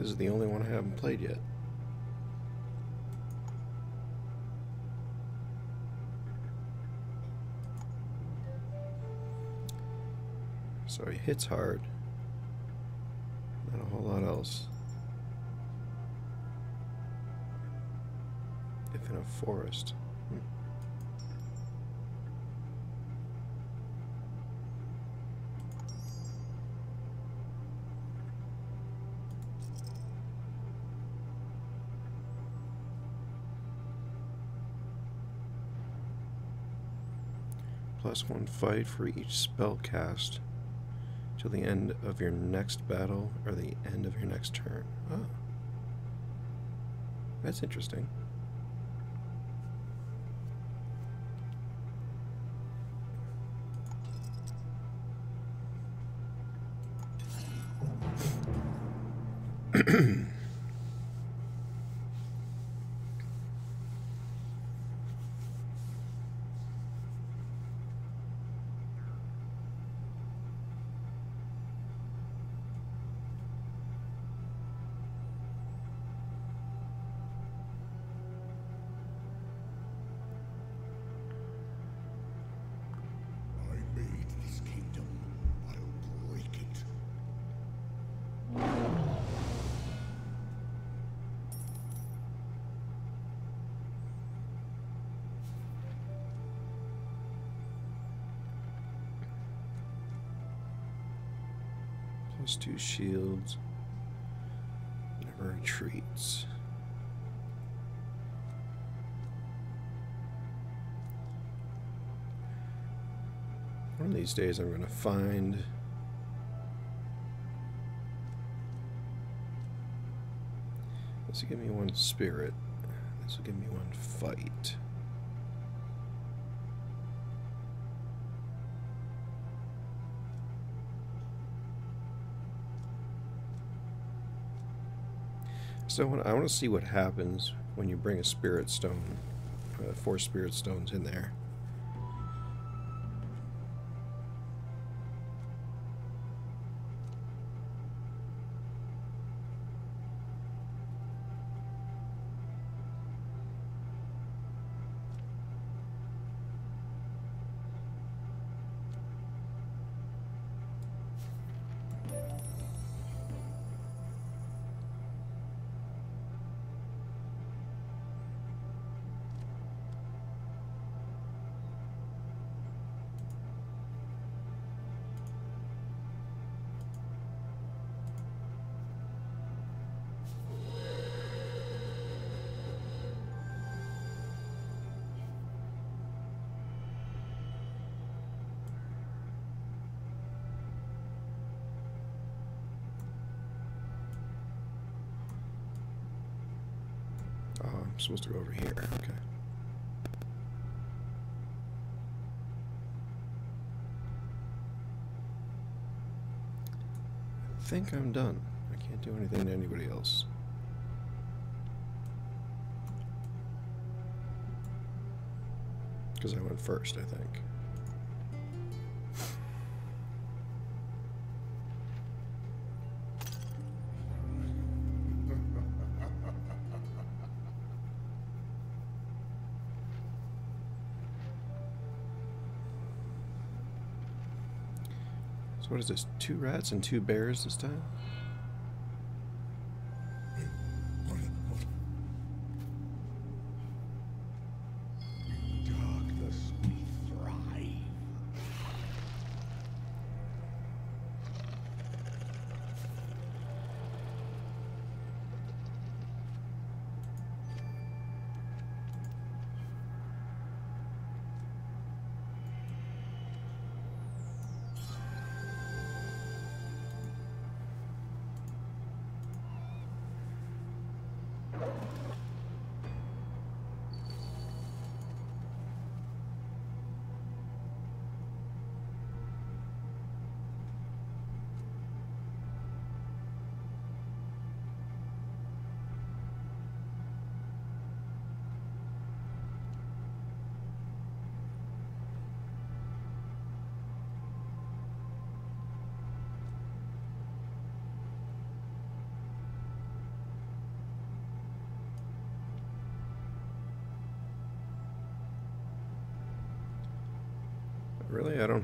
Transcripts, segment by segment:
This is the only one I haven't played yet. So he hits hard. Not a whole lot else. If in a forest. Hmm. Plus one fight for each spell cast till the end of your next battle or the end of your next turn. Oh. That's interesting. Shields. Never retreats. One of these days I'm going to find. This will give me one spirit. This will give me one fight. So I want to see what happens when you bring a spirit stone, uh, four spirit stones in there. Think I'm done. I can't do anything to anybody else. Because I went first, I think. What is this? Two rats and two bears this time?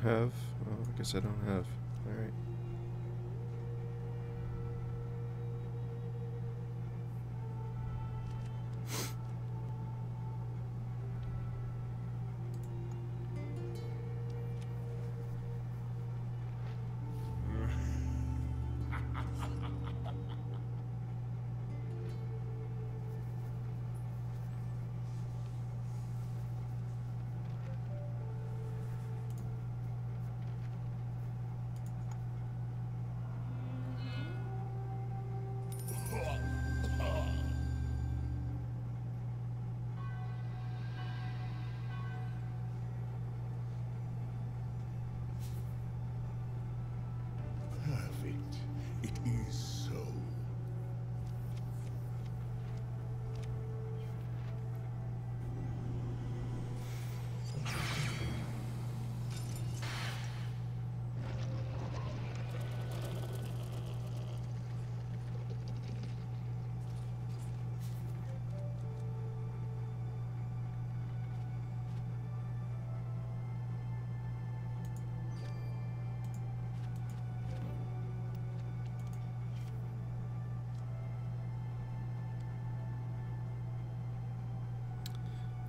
Have? I guess I don't have.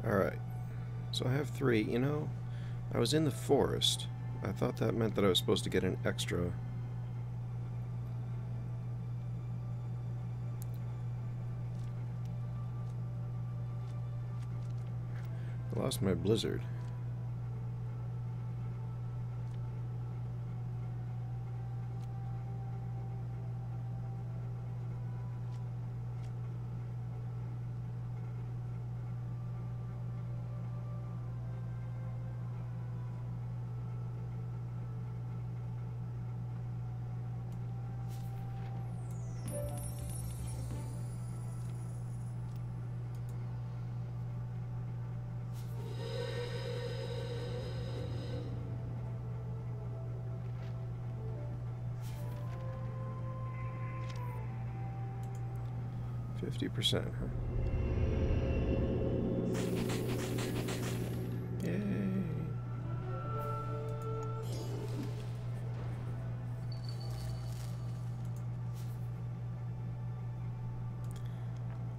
Alright. So I have three. You know, I was in the forest. I thought that meant that I was supposed to get an extra. I lost my blizzard. Huh?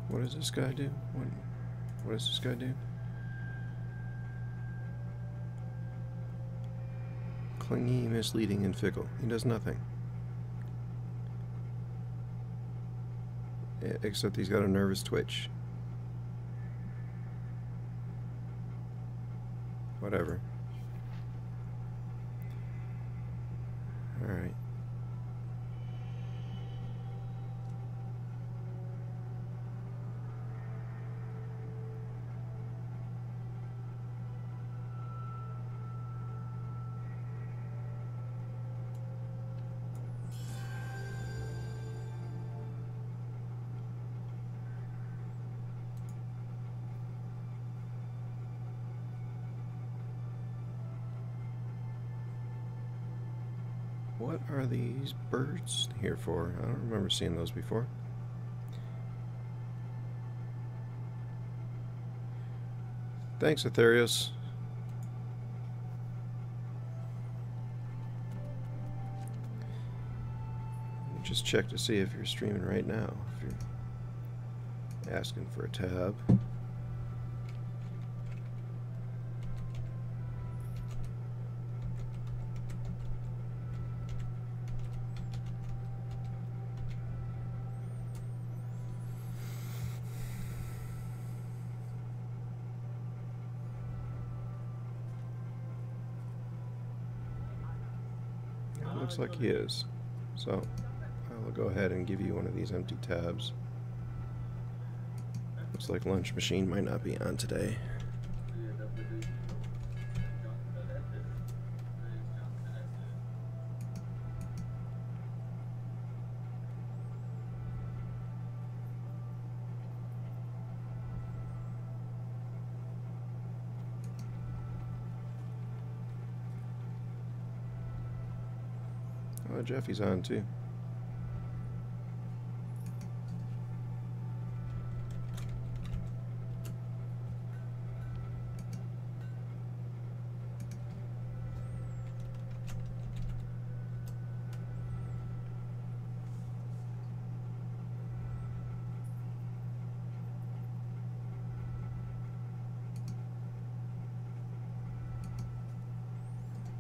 What does this guy do? What? What does this guy do? Clingy, misleading, and fickle. He does nothing. Except he's got a nervous twitch. Whatever. Alright. What are these birds here for? I don't remember seeing those before. Thanks, Aetherius. Just check to see if you're streaming right now. If you're asking for a tab. It like he is. So I will go ahead and give you one of these empty tabs. Looks like lunch machine might not be on today. Oh, Jeffy's on too.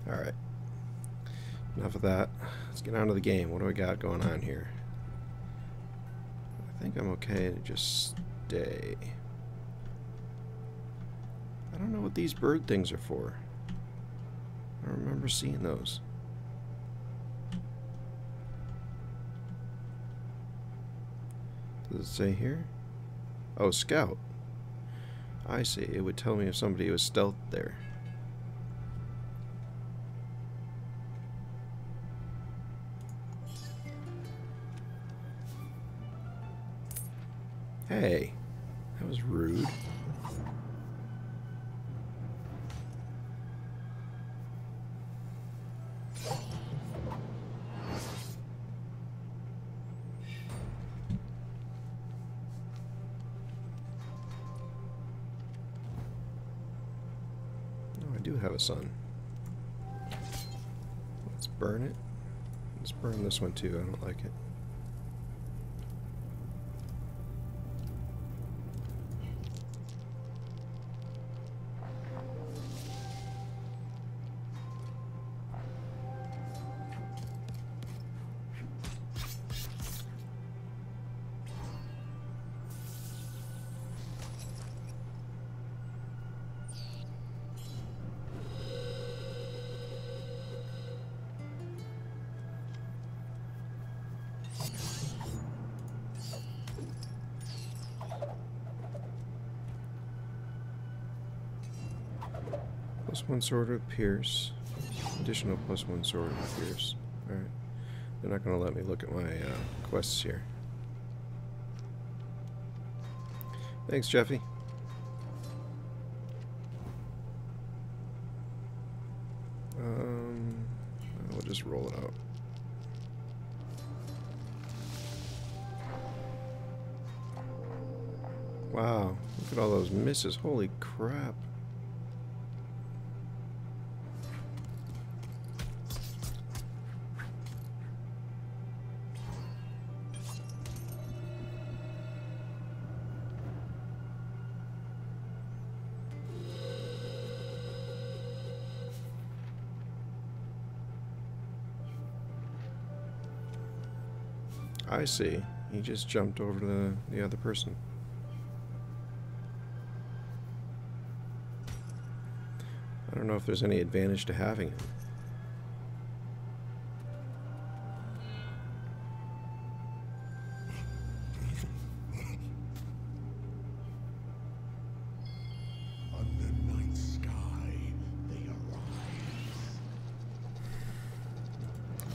Alright. Enough of that. Let's get on to the game. What do we got going on here? I think I'm okay to just stay. I don't know what these bird things are for. I remember seeing those. Does it say here? Oh, scout. I see. It would tell me if somebody was stealth there. This one too. I don't like it. One sword with Pierce. Additional plus one sword with Pierce. Alright. They're not going to let me look at my uh, quests here. Thanks, Jeffy. Um, we'll just roll it out. Wow, look at all those misses. Holy crap. See. He just jumped over to the, the other person. I don't know if there's any advantage to having him. Under night sky, they arise.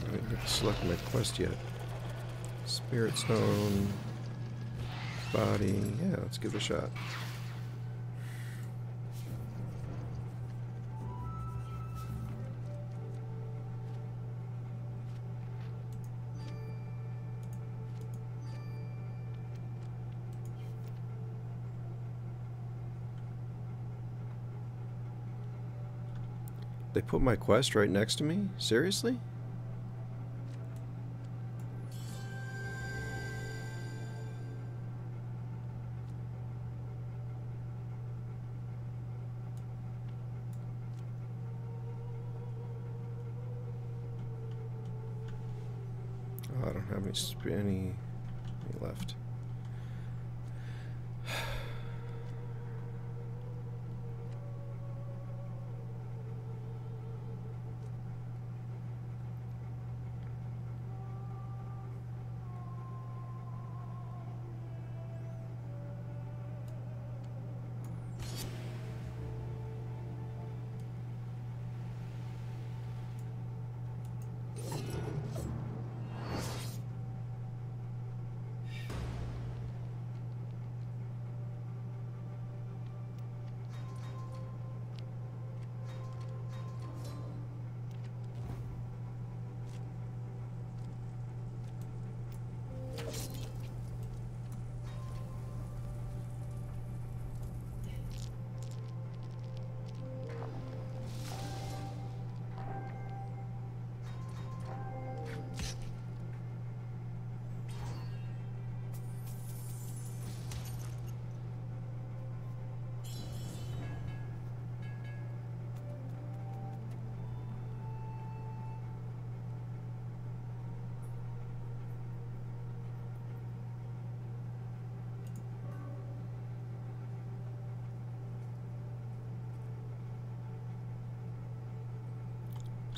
I didn't get to select my quest yet. Spirit Stone. Body. Yeah, let's give it a shot. They put my quest right next to me? Seriously?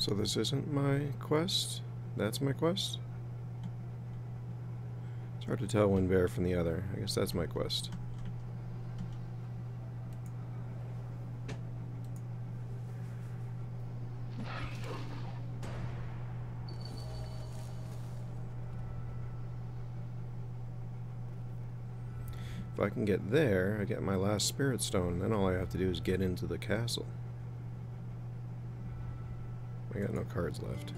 So this isn't my quest? That's my quest? It's hard to tell one bear from the other. I guess that's my quest. If I can get there, I get my last spirit stone, then all I have to do is get into the castle. I got no cards left.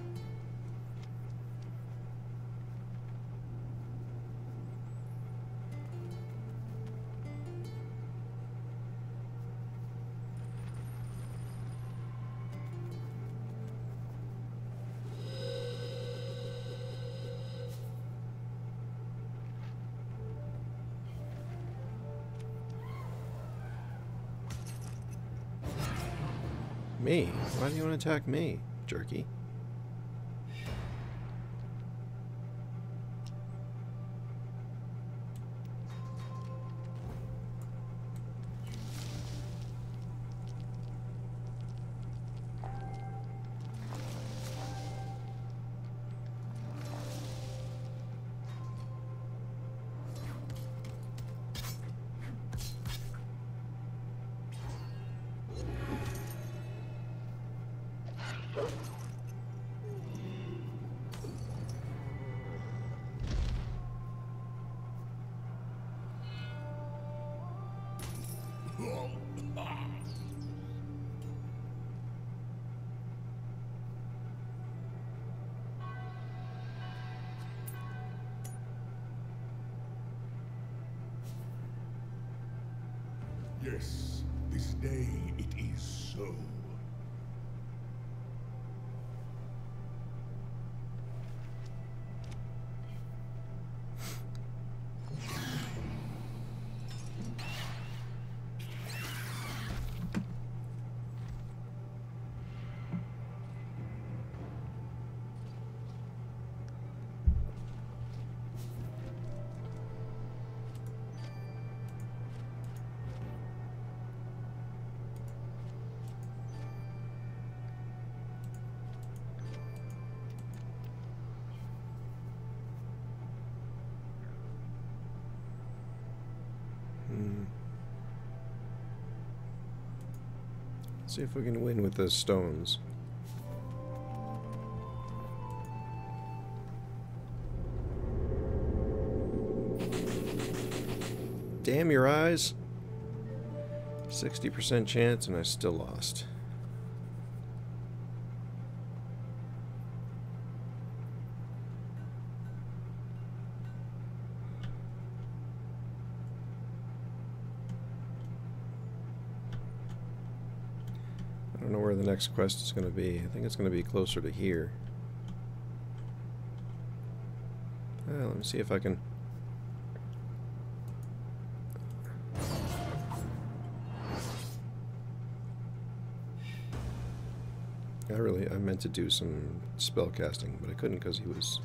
Me? Why do you want to attack me, jerky? See if we can win with those stones. Damn your eyes. 60% chance and I still lost. I don't know where the next quest is going to be. I think it's going to be closer to here. Uh, let me see if I can... I really, I meant to do some spell casting, but I couldn't because he was...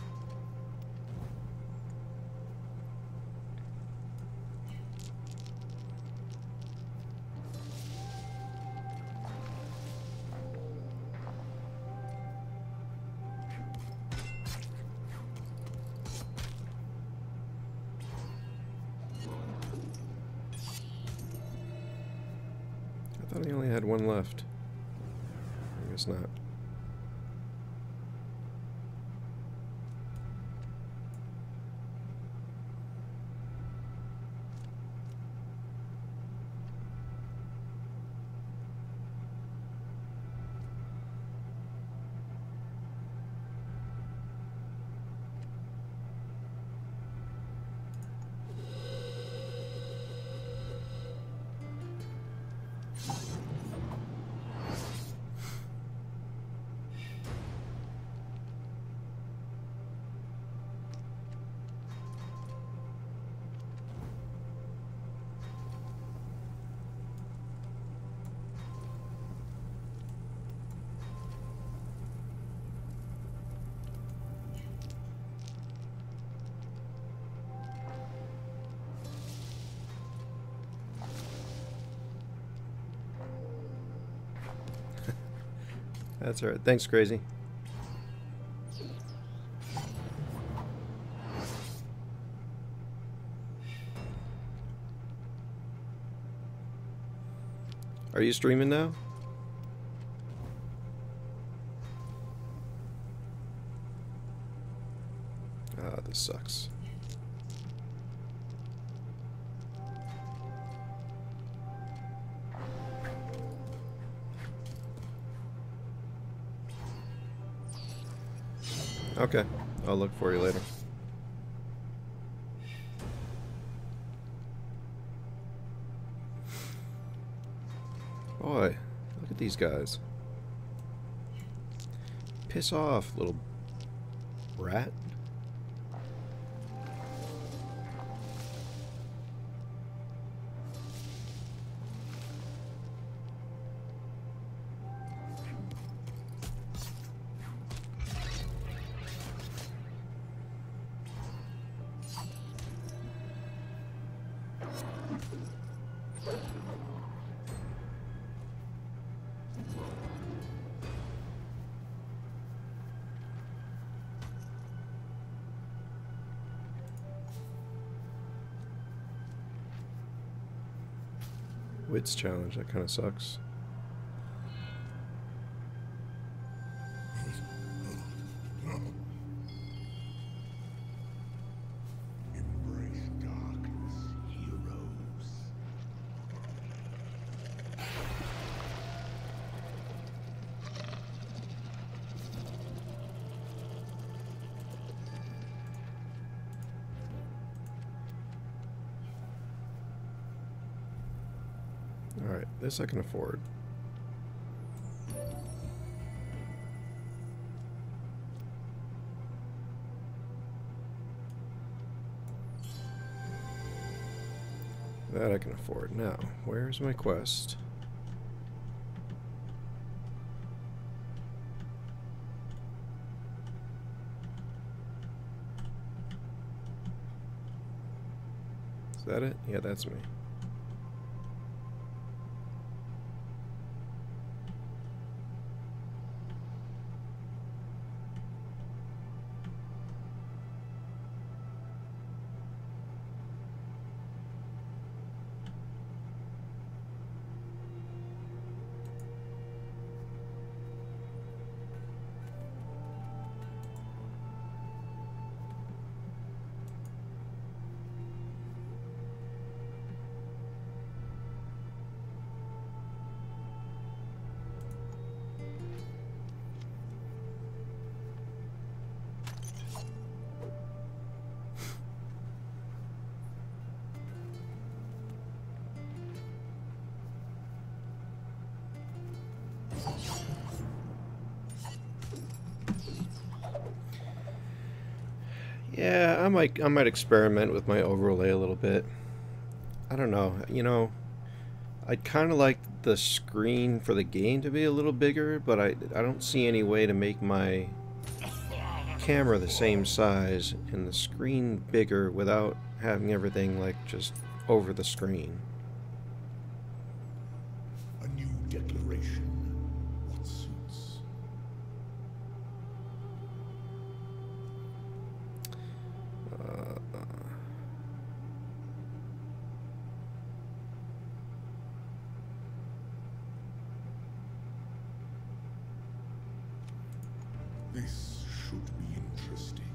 That's all right. Thanks, Crazy. Are you streaming now? Ah, this sucks. Okay, I'll look for you later. Boy, look at these guys. Piss off, little challenge, that kind of sucks. This I can afford. That I can afford. Now, where's my quest? Is that it? Yeah, that's me. Might I might experiment with my overlay a little bit. I don't know. You know, I'd kind of like the screen for the game to be a little bigger, but I I don't see any way to make my camera the same size and the screen bigger without having everything like just over the screen. This should be interesting.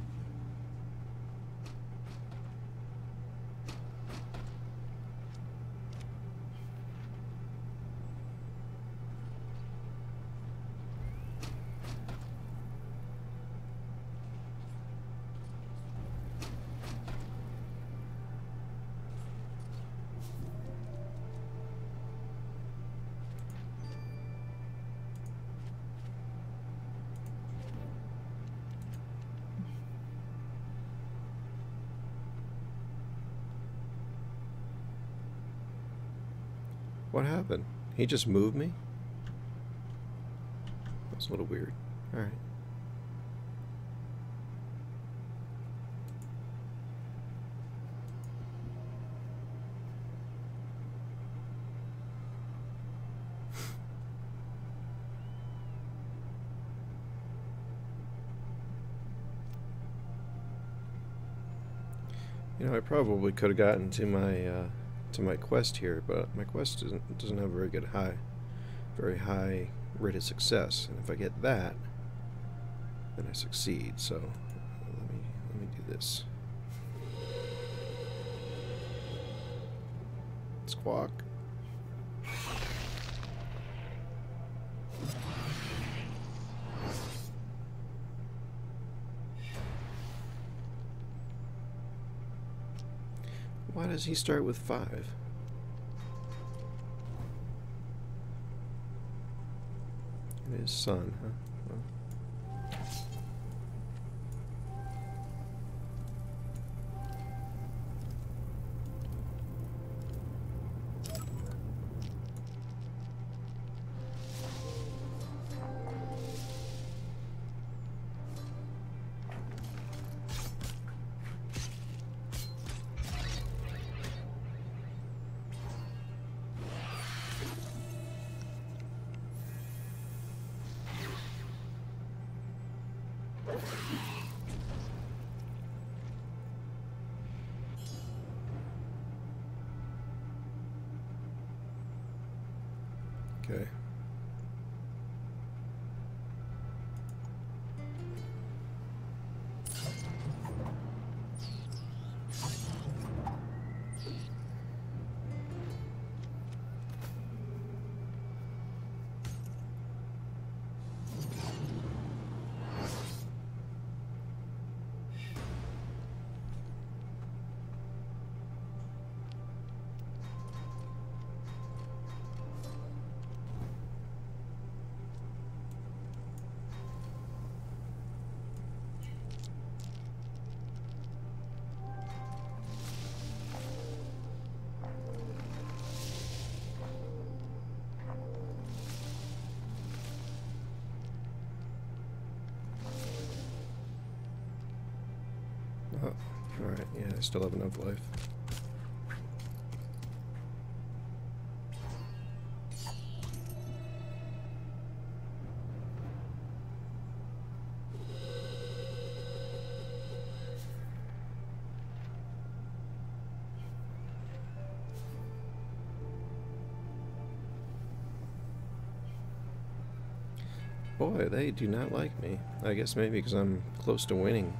What happened? He just moved me? That's a little weird. Alright. You know, I probably could have gotten to my uh, to my quest here, but my quest doesn't doesn't have a very good high. very high rate of success. And if I get that, then I succeed. So let me let me do this. Squawk. Why does he start with five? And His son, huh? Still have enough life. Boy, they do not like me. I guess maybe because I'm close to winning.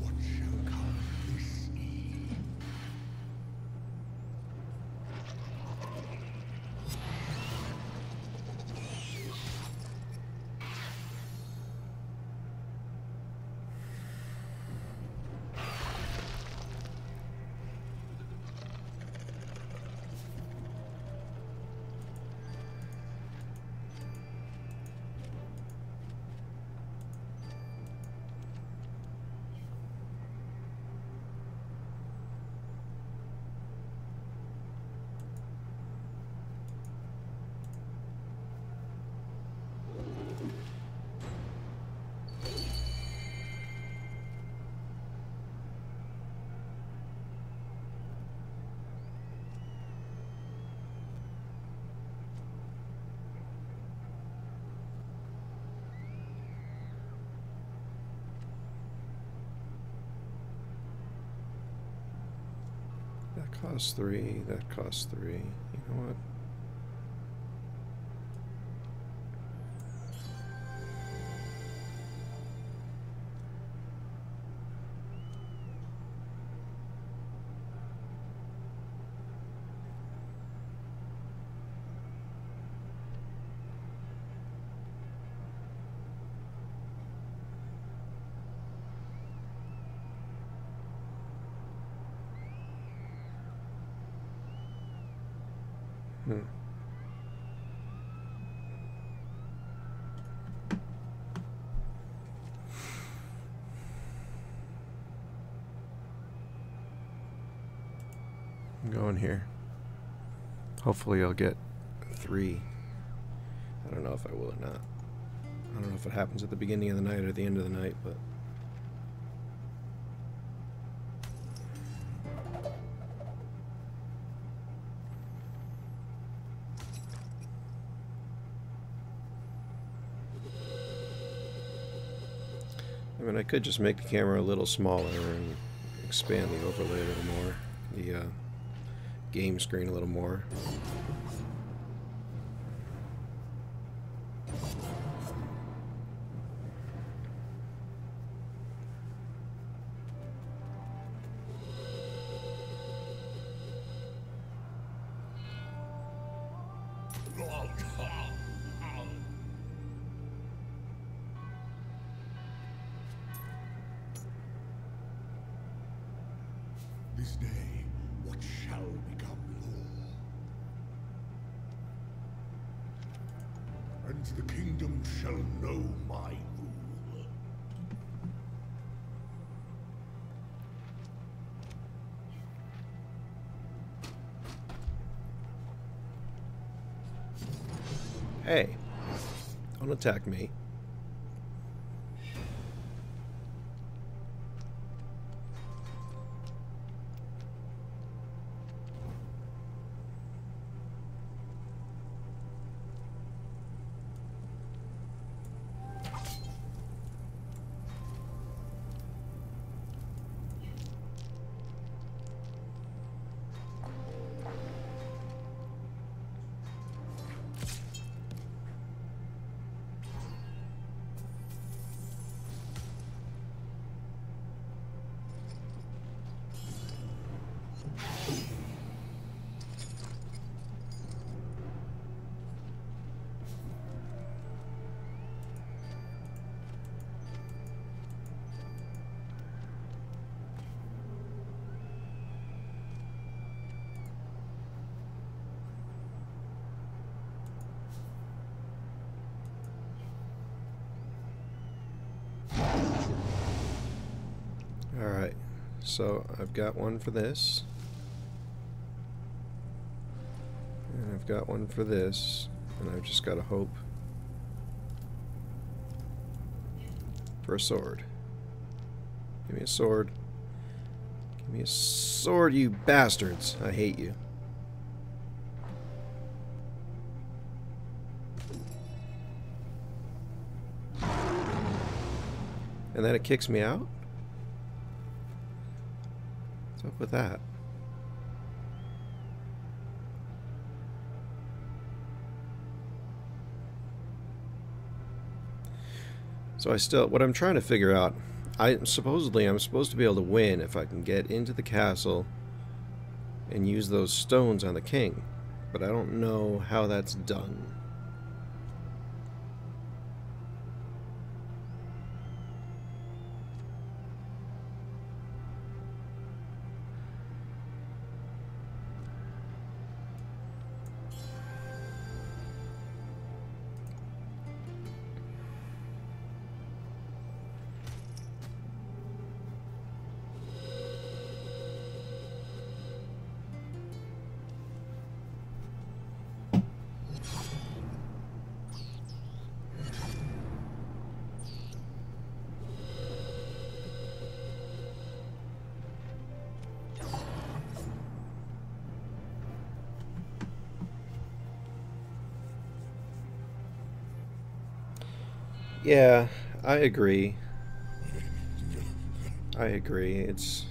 What shall come this eve? That costs three, that costs three. You know what? Hmm. I'm going here. Hopefully I'll get three. I don't know if I will or not. I don't know if it happens at the beginning of the night or the end of the night, but I mean, I could just make the camera a little smaller and expand the overlay a little more, the uh, game screen a little more. This shall know my rule. Hey, don't attack me. Got one for this. And I've got one for this. And I've just got to hope for a sword. Give me a sword. Give me a sword, you bastards. I hate you. And then it kicks me out? With that? So I still, what I'm trying to figure out, I supposedly I'm supposed to be able to win if I can get into the castle and use those stones on the king, but I don't know how that's done. Agree. I agree. It's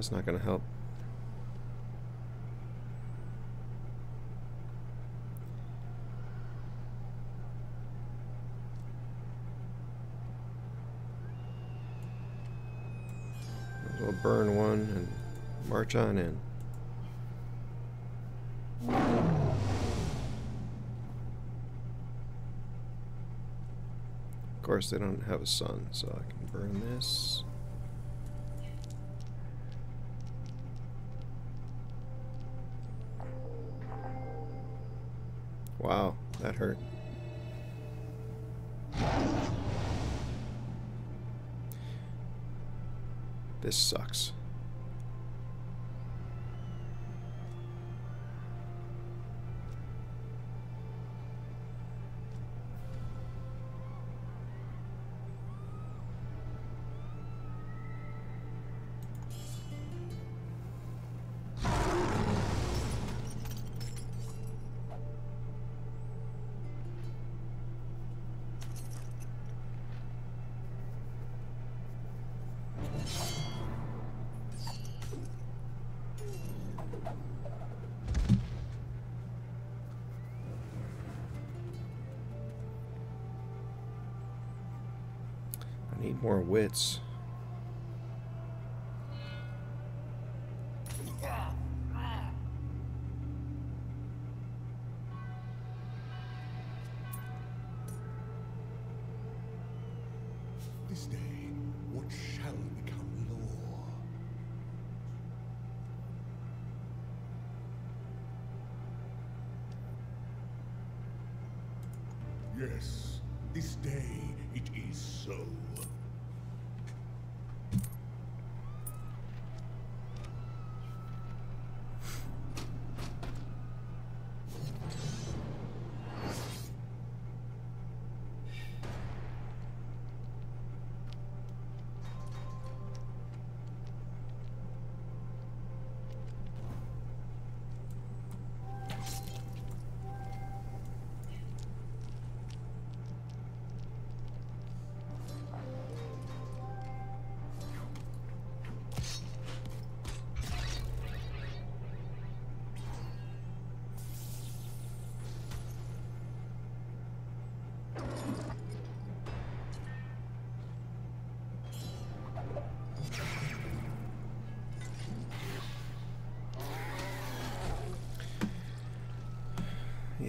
that's not going to help. Well burn one and march on in. Of course, they don't have a sun, so I can burn this. This sucks.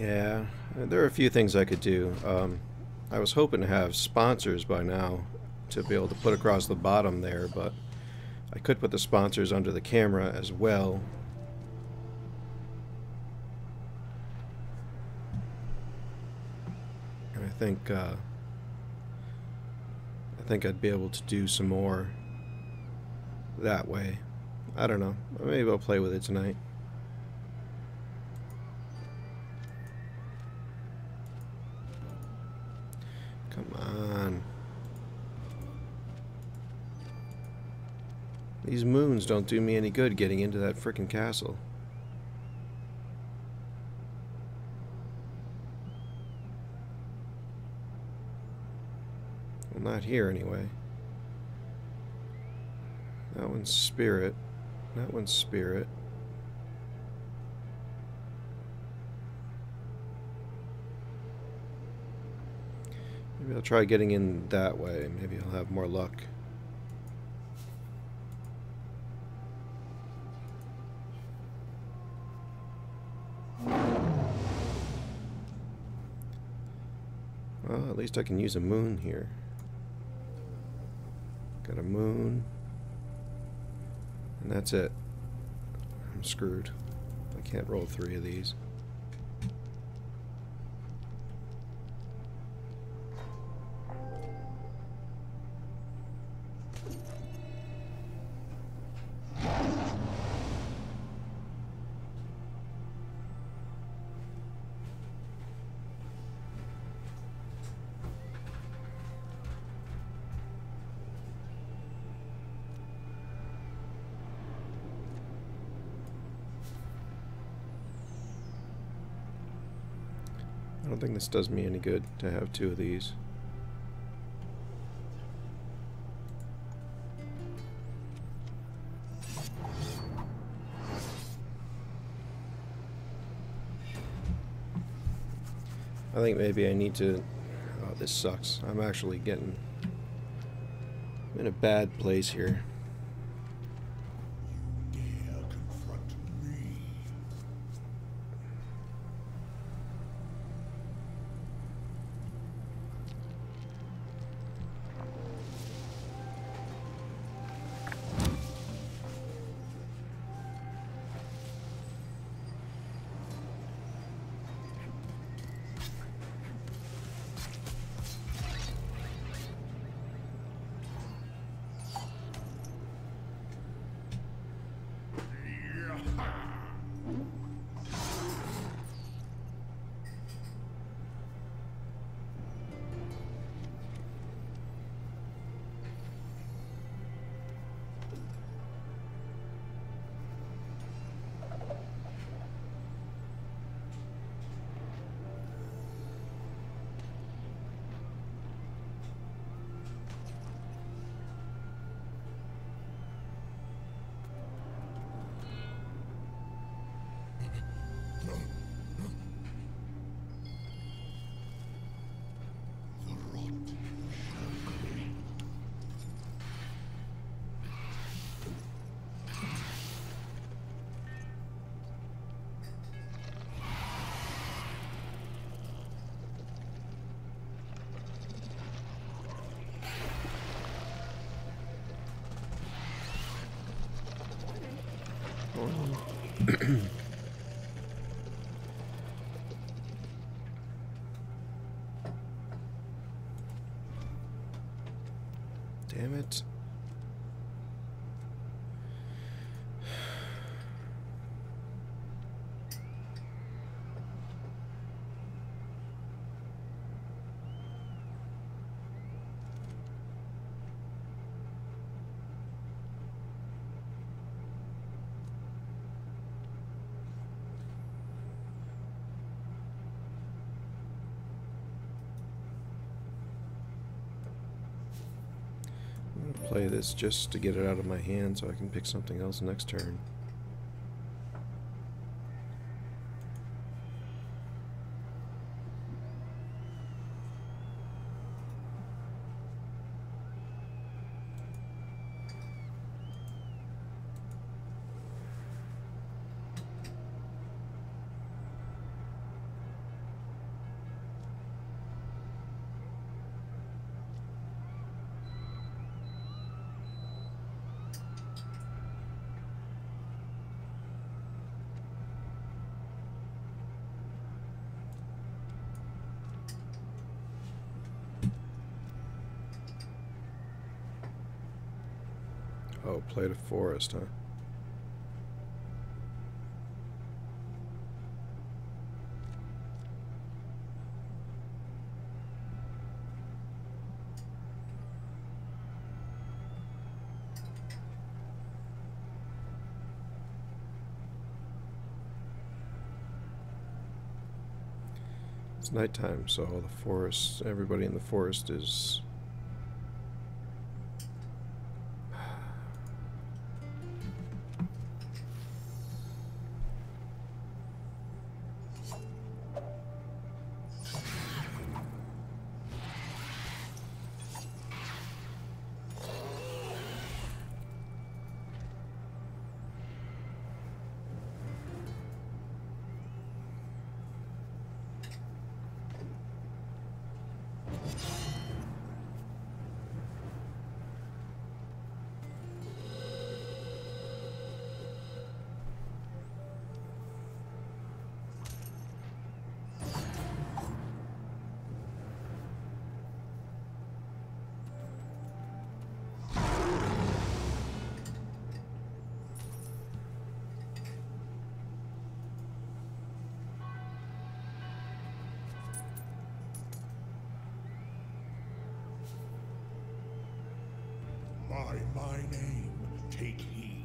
Yeah, there are a few things I could do. Um, I was hoping to have sponsors by now to be able to put across the bottom there, but I could put the sponsors under the camera as well. And I think uh, I think I'd be able to do some more that way. I don't know. Maybe I'll play with it tonight. Come on. These moons don't do me any good getting into that frickin' castle. Well, not here anyway. That one's spirit. That one's spirit. Maybe I'll try getting in that way. Maybe I'll have more luck. Well, at least I can use a moon here. Got a moon. And that's it. I'm screwed. I can't roll three of these. This does me any good to have two of these. I think maybe I need to... Oh, this sucks. I'm actually getting... I'm in a bad place here. This just to get it out of my hand so I can pick something else next turn. Oh, played a forest, huh? It's nighttime, so the forest, everybody in the forest is By my name, take heed.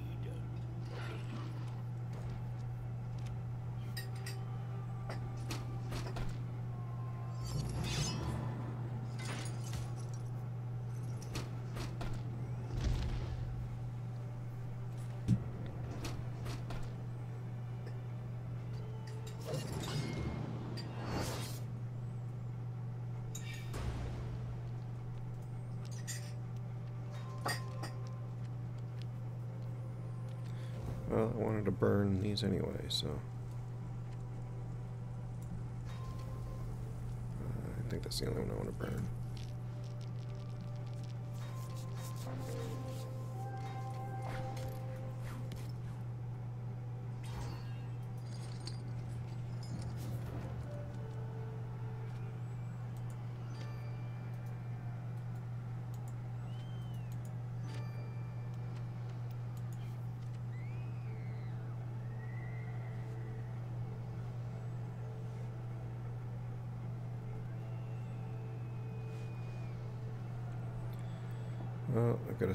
Well, I wanted to burn these anyway, so. Uh, I think that's the only one I want to burn.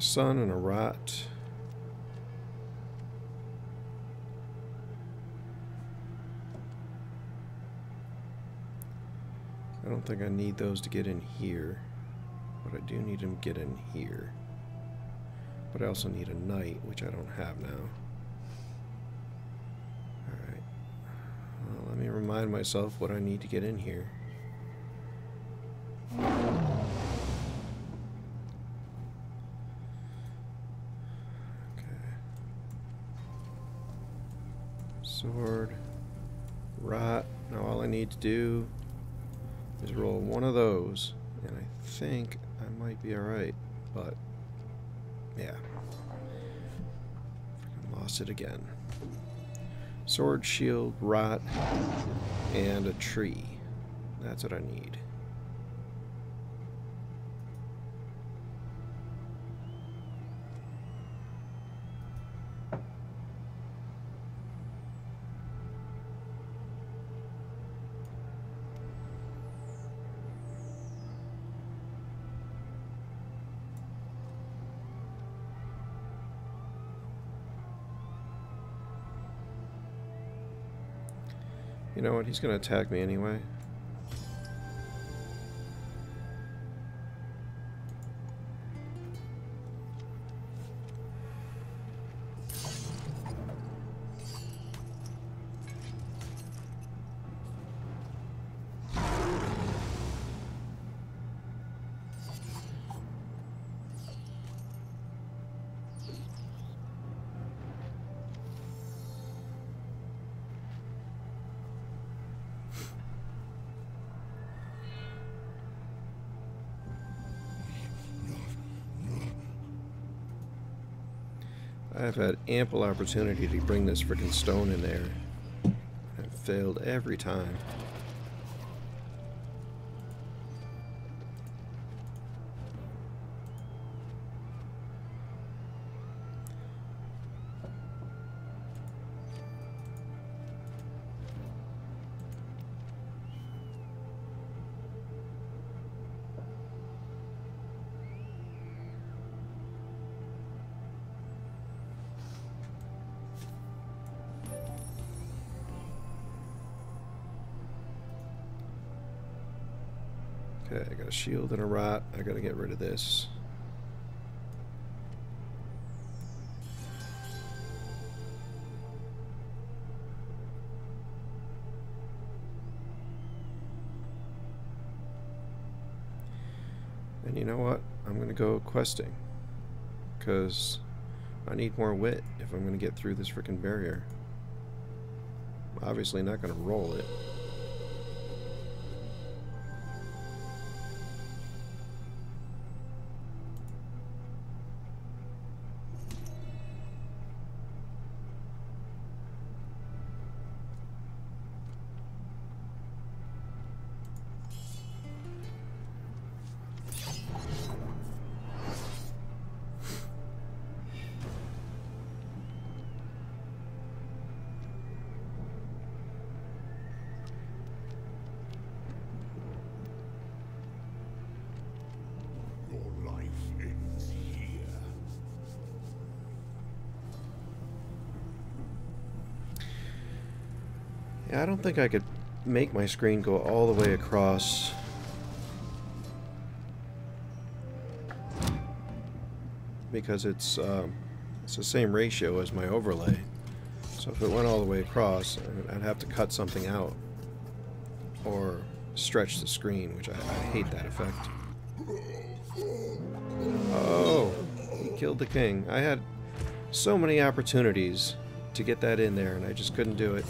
Sun and a rot. I don't think I need those to get in here, but I do need them to get in here. But I also need a knight, which I don't have now. Alright. Well, let me remind myself what I need to get in here. Okay. Sword. Rot. Now all I need to do is roll one of those, and I think I might be alright, but yeah. Freaking lost it again. Sword, shield, rot, and a tree. That's what I need. You know He's to attack me anyway. Ample opportunity to bring this freaking stone in there. I've failed every time. And a rot. I gotta get rid of this. And you know what? I'm gonna go questing. Because I need more wit if I'm gonna get through this freaking barrier. I'm obviously not gonna roll it. Don't think I could make my screen go all the way across. Because it's um, it's the same ratio as my overlay. So if it went all the way across, I'd have to cut something out. Or stretch the screen, which I, I hate that effect. Oh, he killed the king. I had so many opportunities to get that in there, and I just couldn't do it.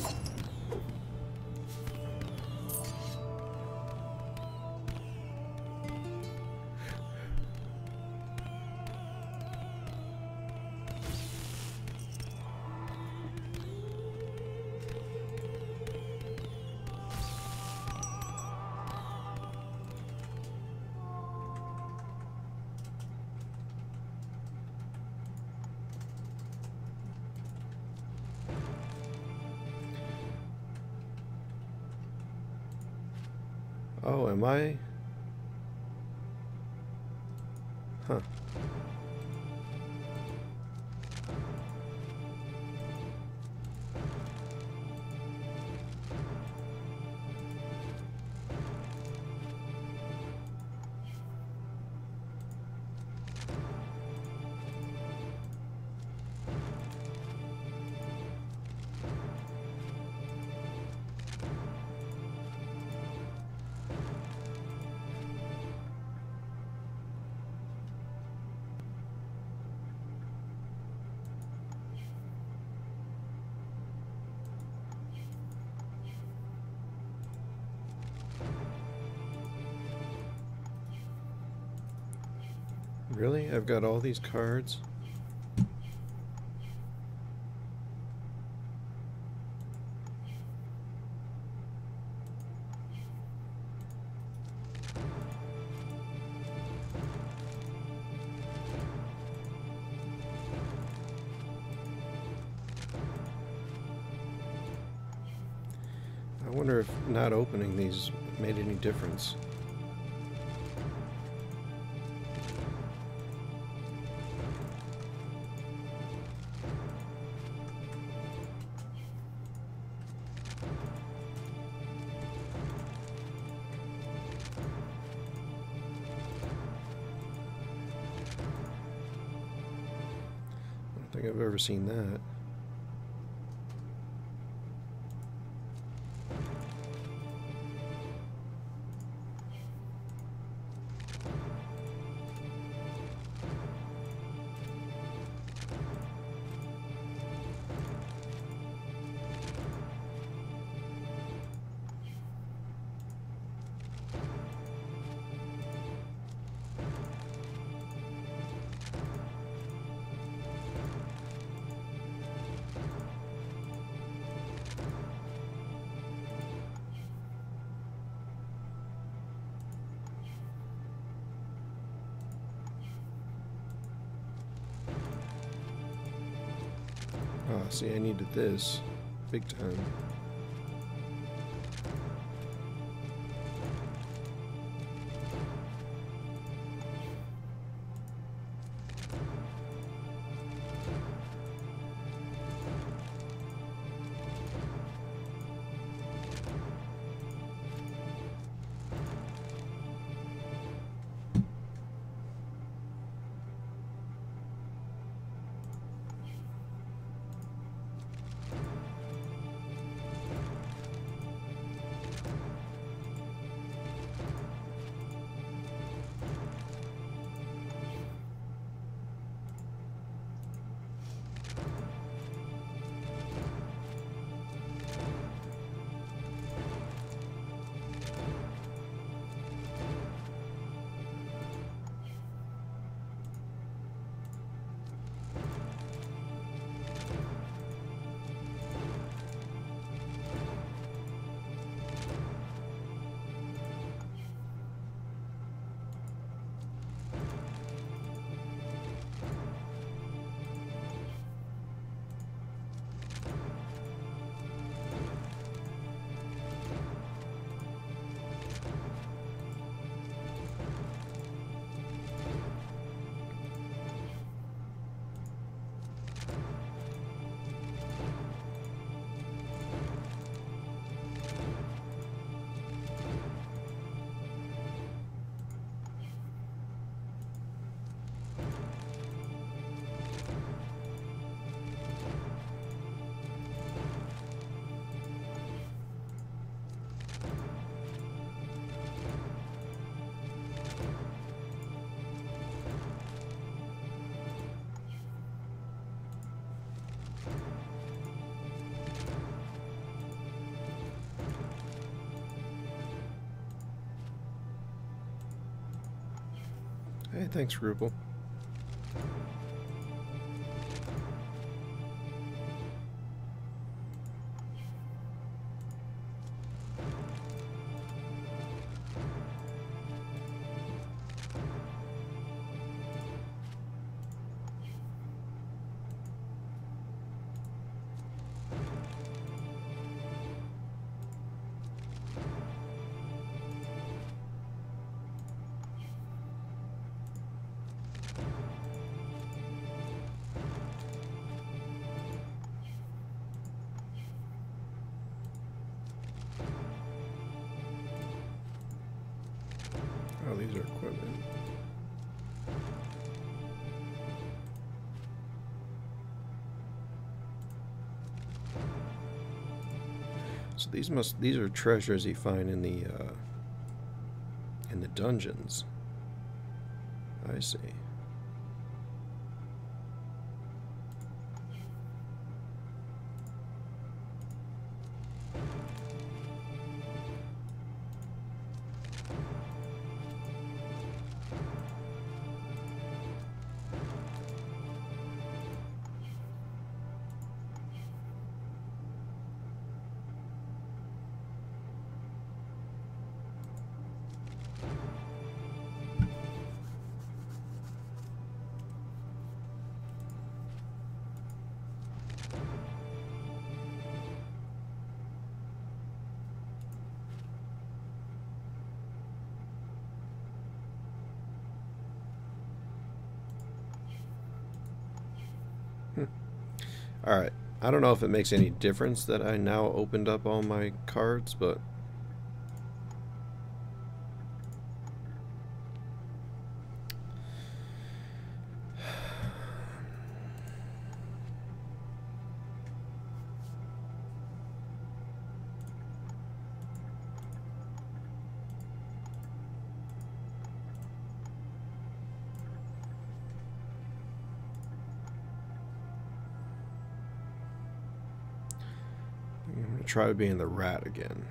I've got all these cards? I wonder if not opening these made any difference. Seen that. I needed this. Big time. Thanks, Rupel. These must these are treasures you find in the uh, in the dungeons. I see. Alright, I don't know if it makes any difference that I now opened up all my cards, but... I'm gonna try being the rat again.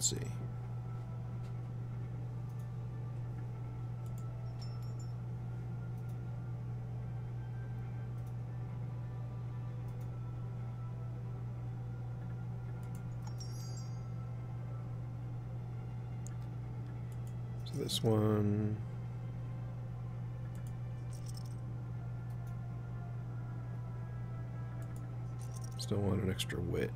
See. So this one. Still want an extra wit.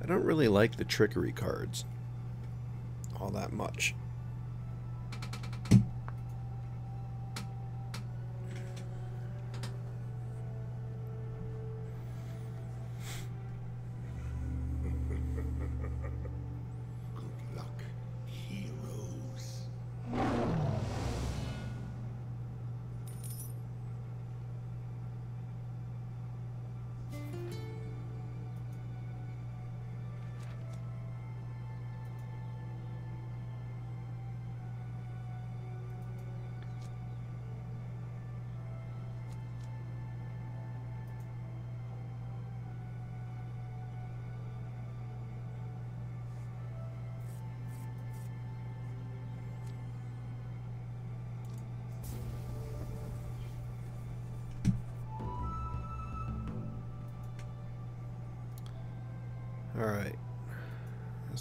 I don't really like the trickery cards all that much.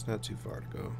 Not too far to go.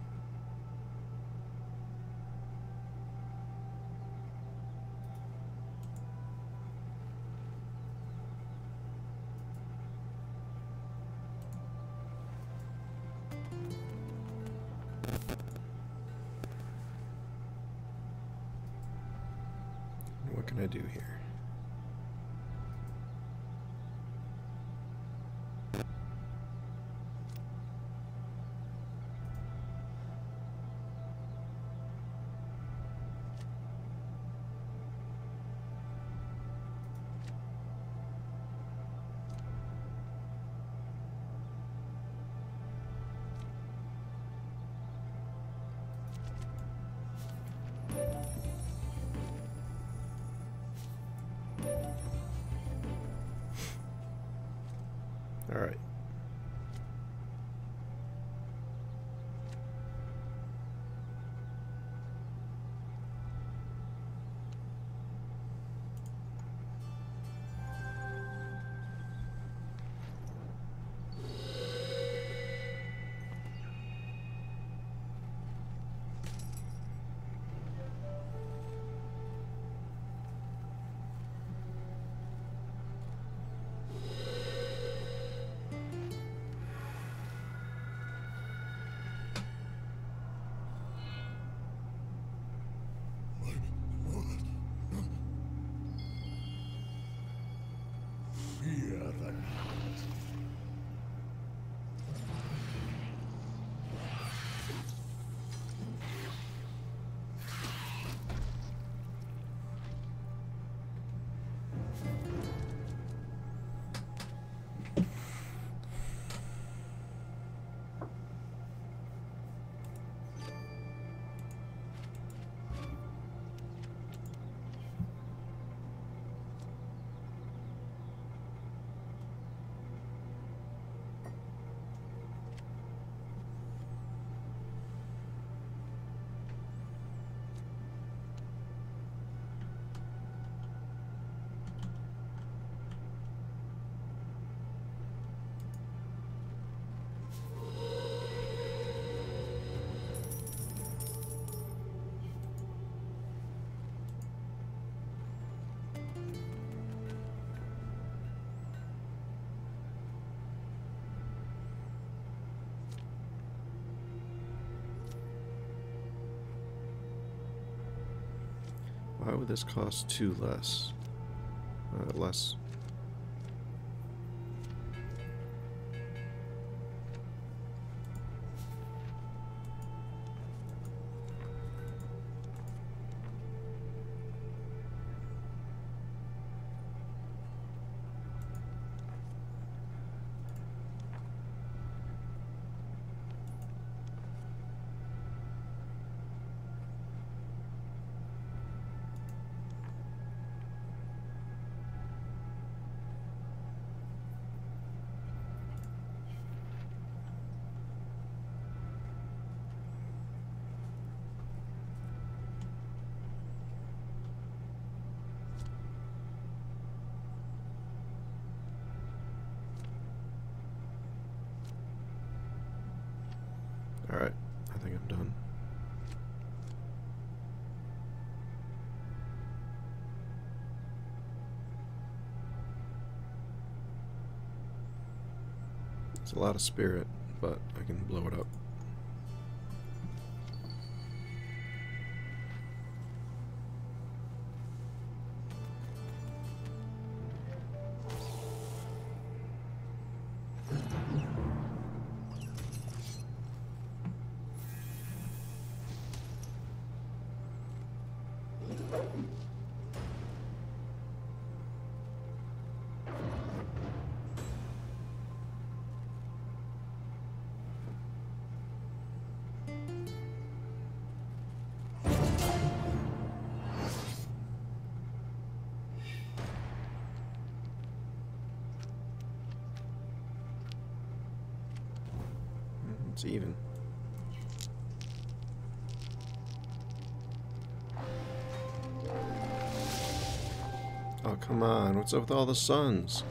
This cost two less? Uh, less. Think I'm done. It's a lot of spirit, but I can blow it up. On. With all the suns?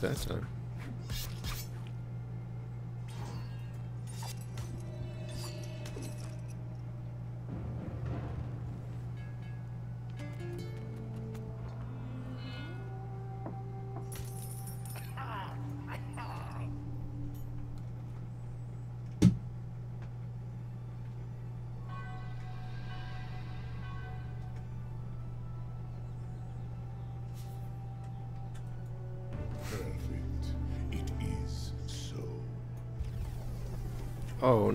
That time.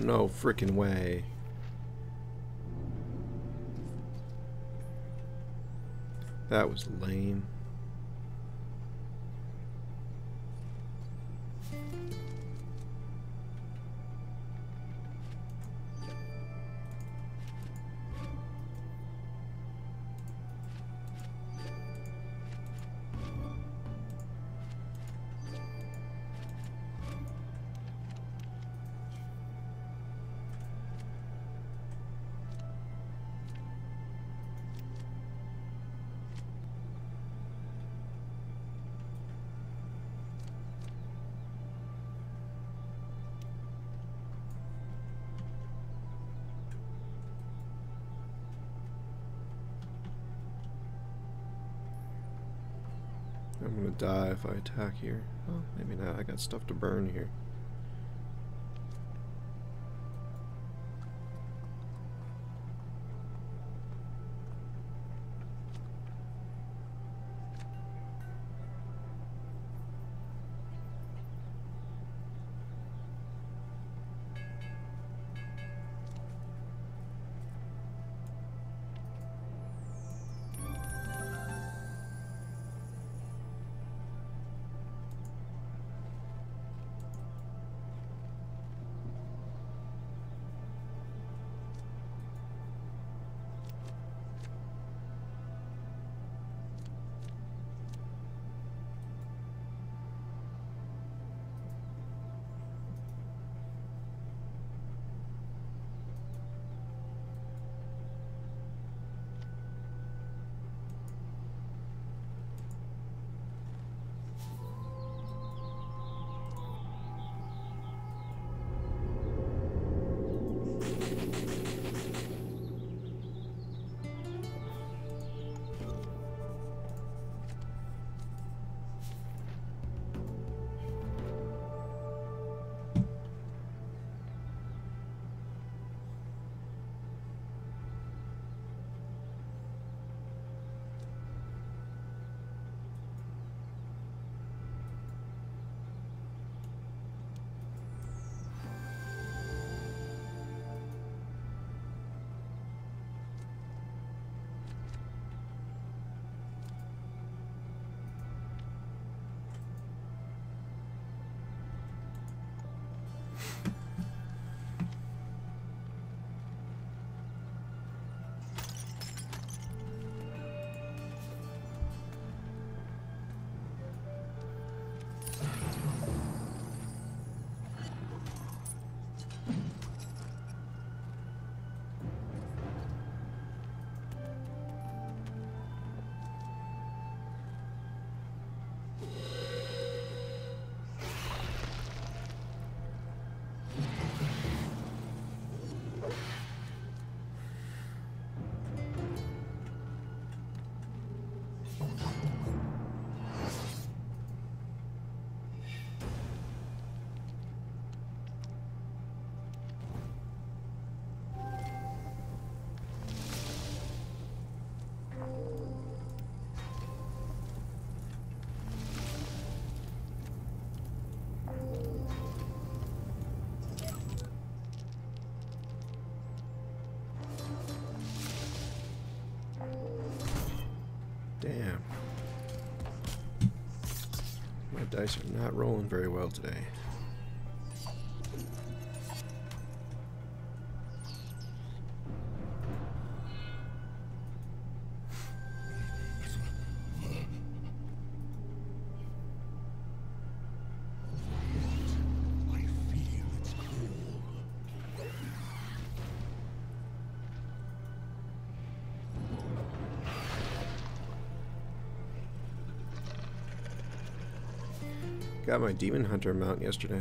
No freaking way. That was lame. If I attack here. Maybe not. I got stuff to burn here. Dice are not rolling very well today. Got my Demon Hunter mount yesterday.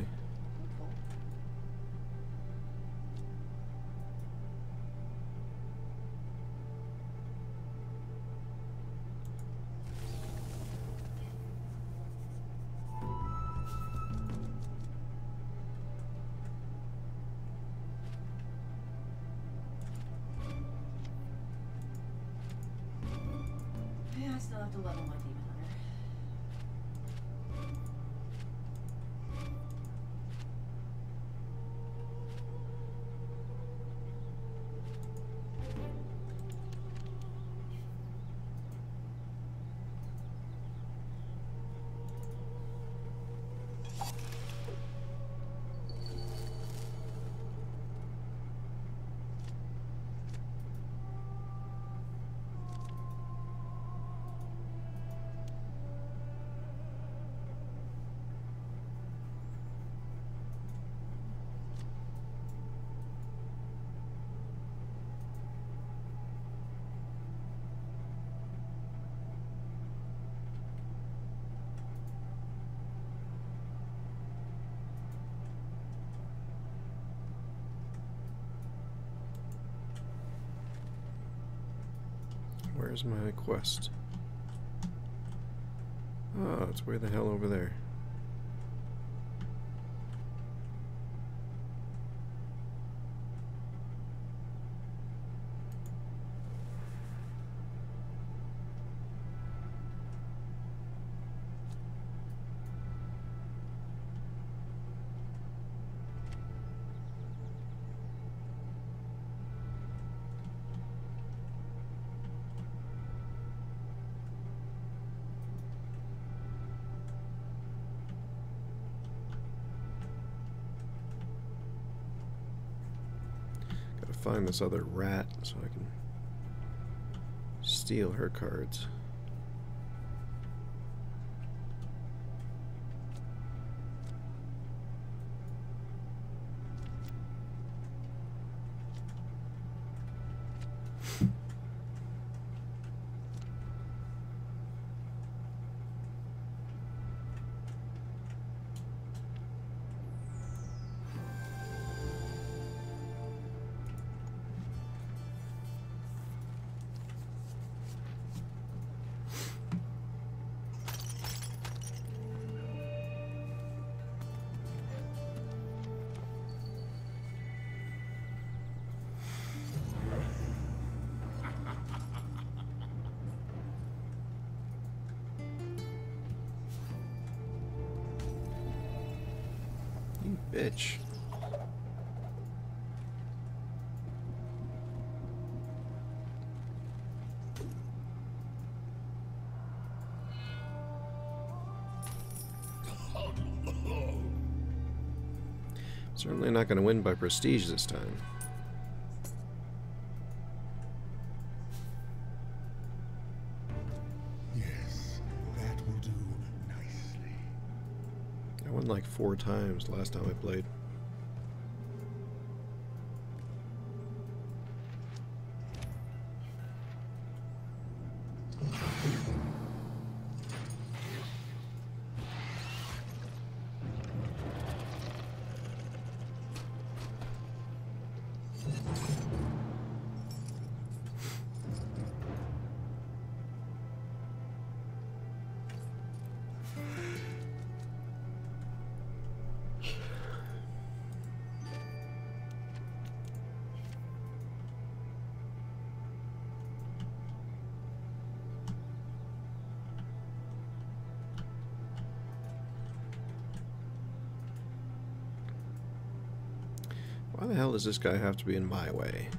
Yeah, I still have to level my demon hunter. My quest? Oh, it's way the hell over there. Gotta this other rat so I can steal her cards. Certainly not going to win by prestige this time. Yes, that will do nicely. I won like four times last time I played. Does this guy have to be in my way?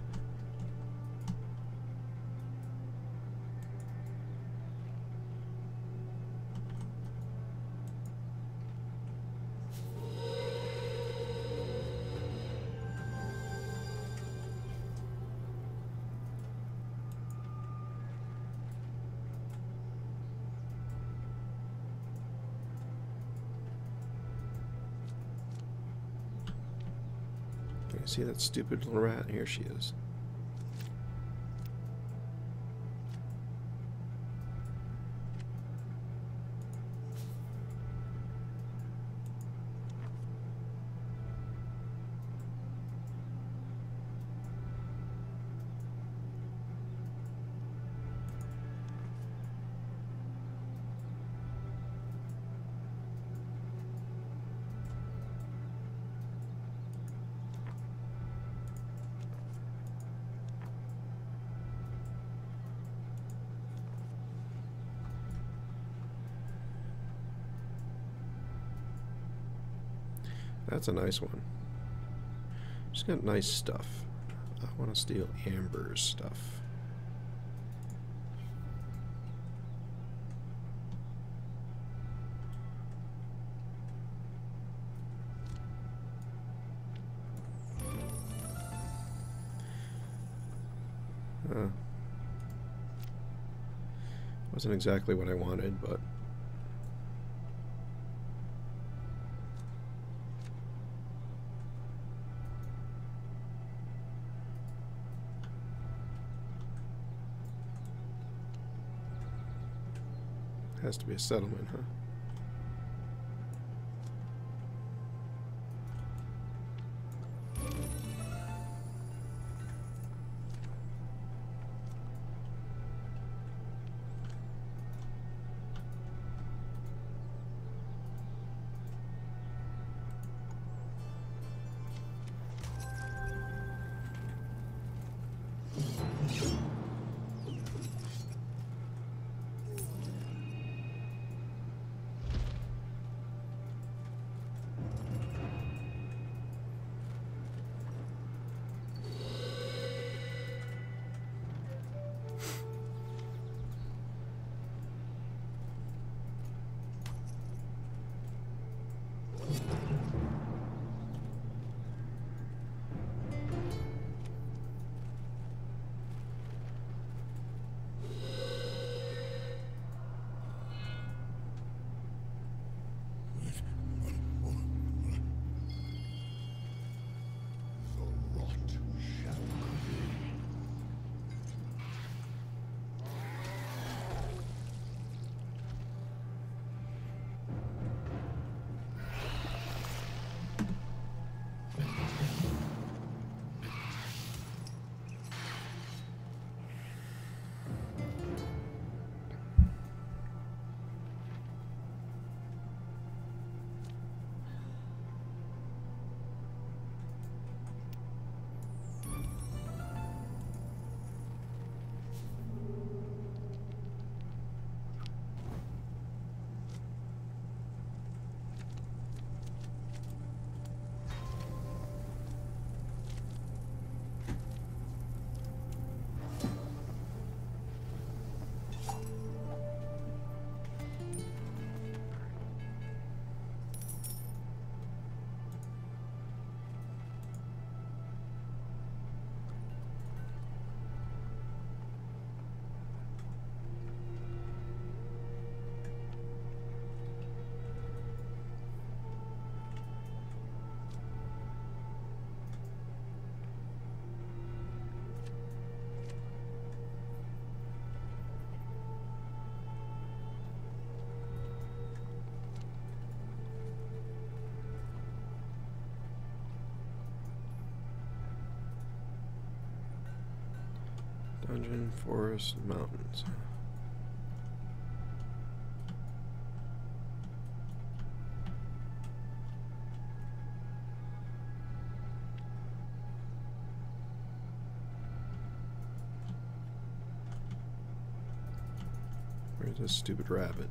See that stupid little rat? Here she is. That's a nice one. She's got nice stuff. I want to steal Amber's stuff. Uh, wasn't exactly what I wanted, but has to be a settlement, huh? Forest, mountains. Where's this stupid rabbit?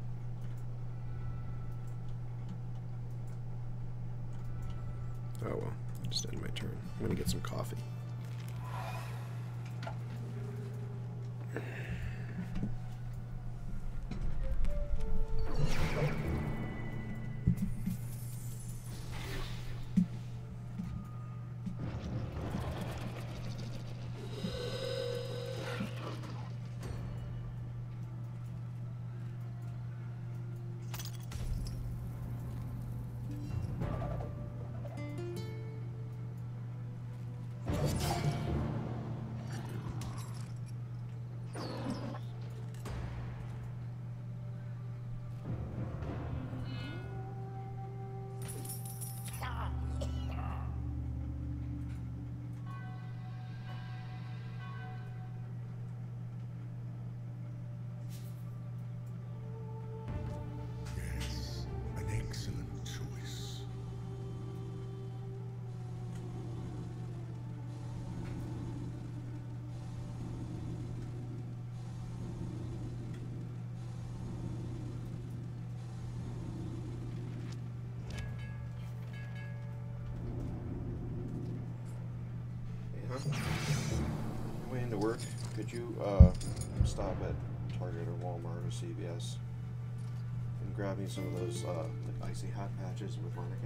To work, could you uh, stop at Target or Walmart or CVS and grab me some of those uh, icy hot patches with lidocaine?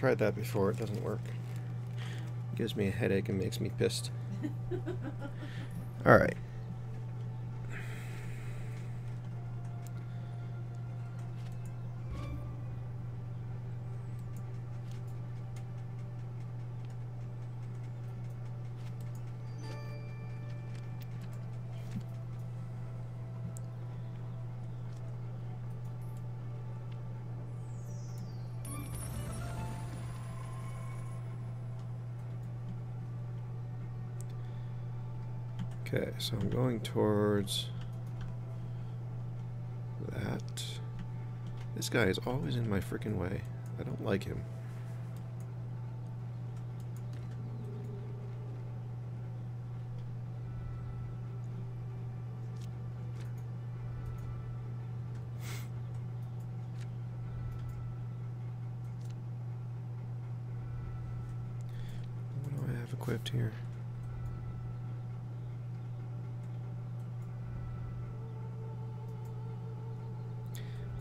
Tried that before, it doesn't work. Gives me a headache and makes me pissed. Alright. Okay, so I'm going towards that. This guy is always in my freaking way. I don't like him. What do I have equipped here?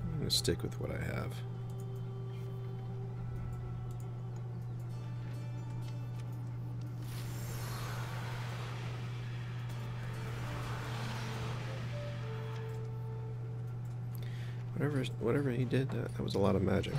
I'm going to stick with what I have. Whatever, whatever he did, that, that was a lot of magic.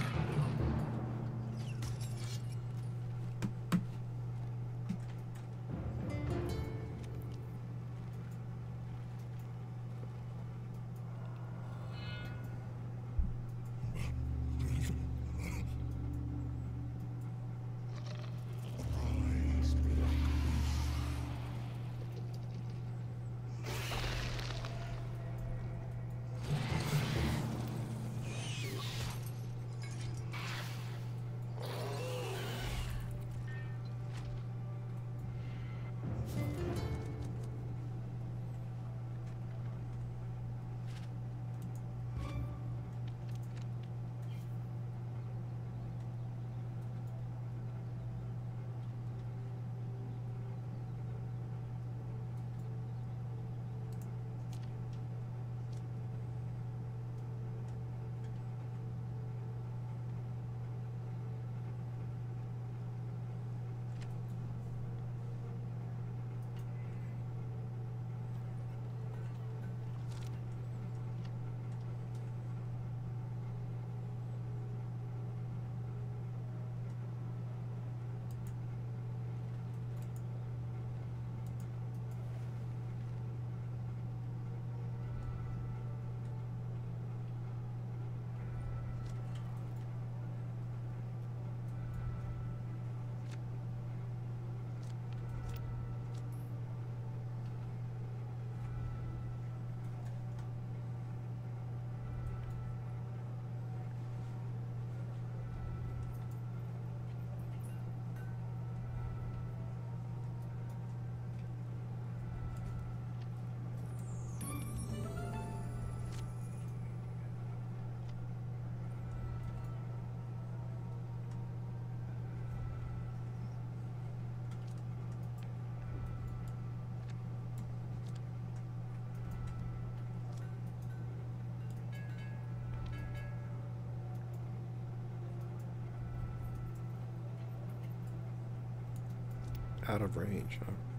Out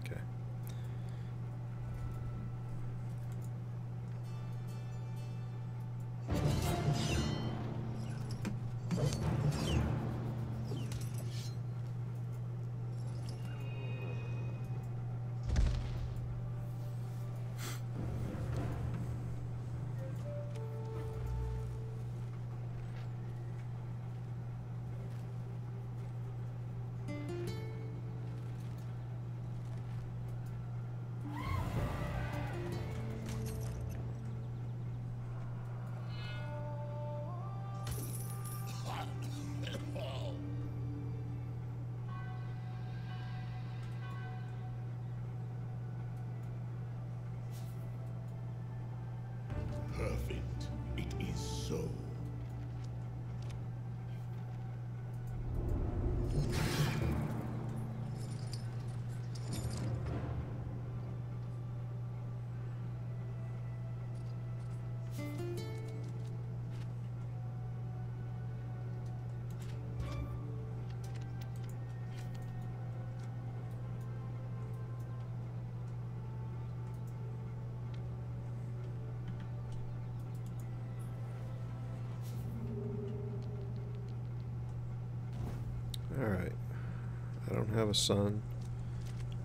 have a sun.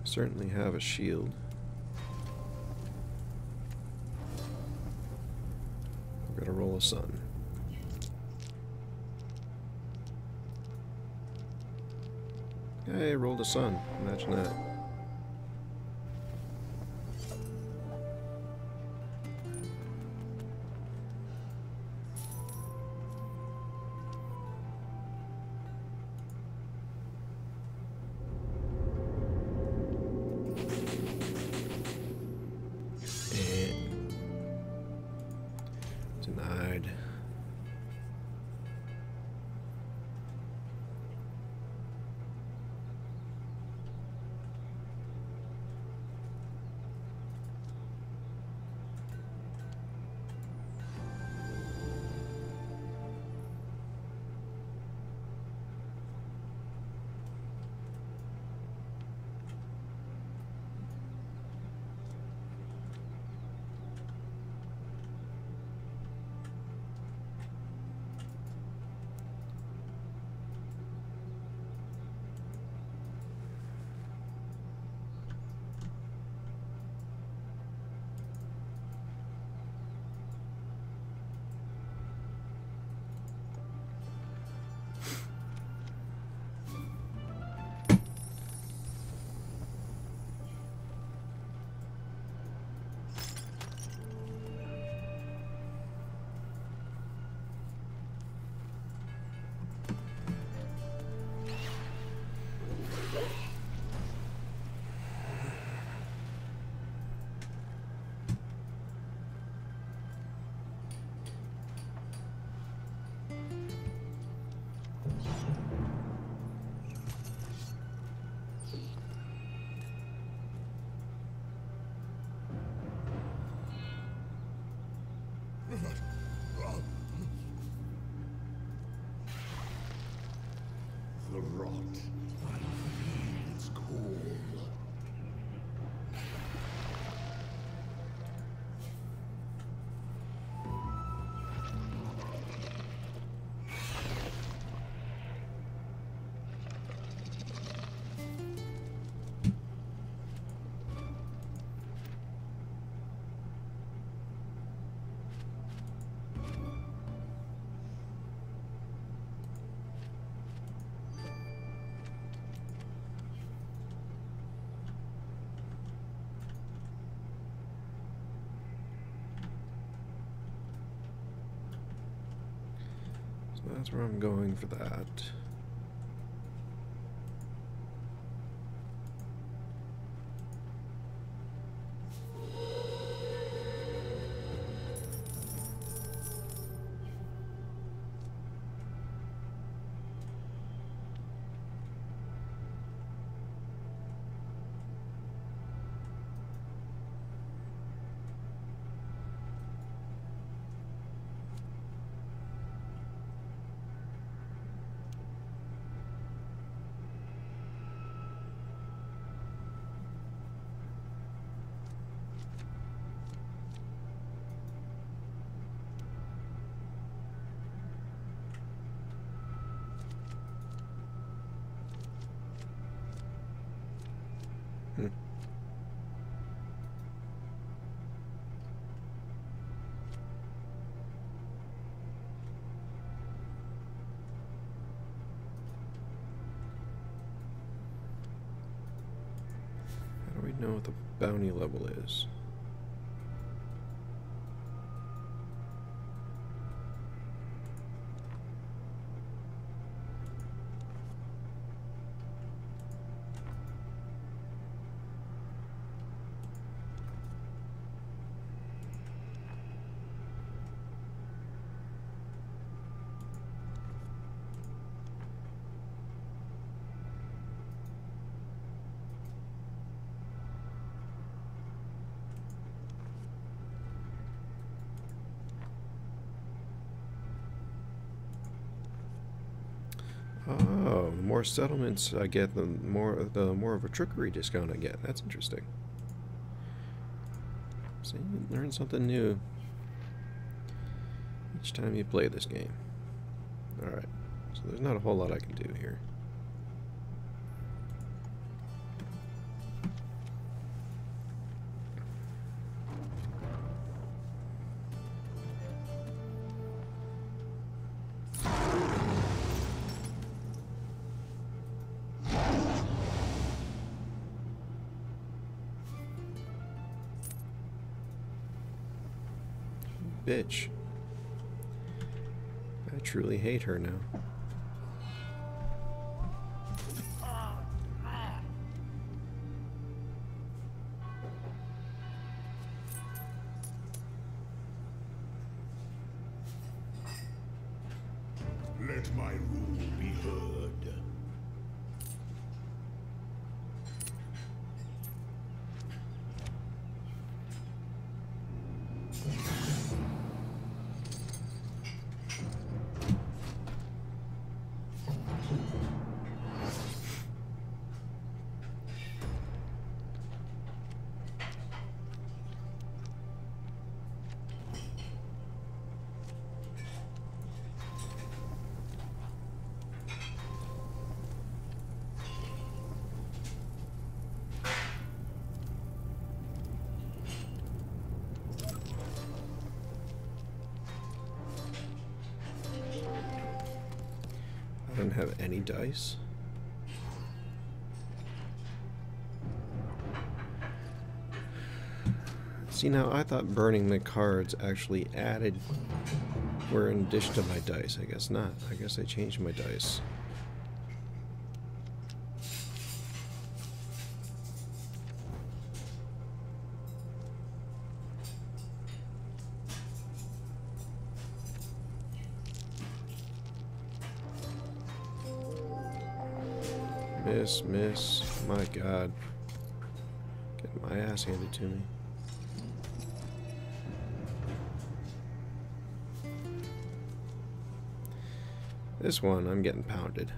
Certainly have a shield. We're gonna roll a sun. Hey, rolled a sun. Imagine that. That's where I'm going for that. Hmm. How do we know what the bounty level is? Oh, the more settlements I get, the more the more of a trickery discount I get. That's interesting. See, learn something new each time you play this game. Alright, so there's not a whole lot I can do here. Hate her now. See now, I thought burning the cards actually added were in addition to my dice. I guess not. I guess I changed my dice. Miss, miss. My god. Get my ass handed to me. This one, I'm getting pounded.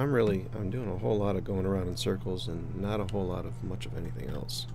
I'm really, I'm doing a whole lot of going around in circles and not a whole lot of much of anything else.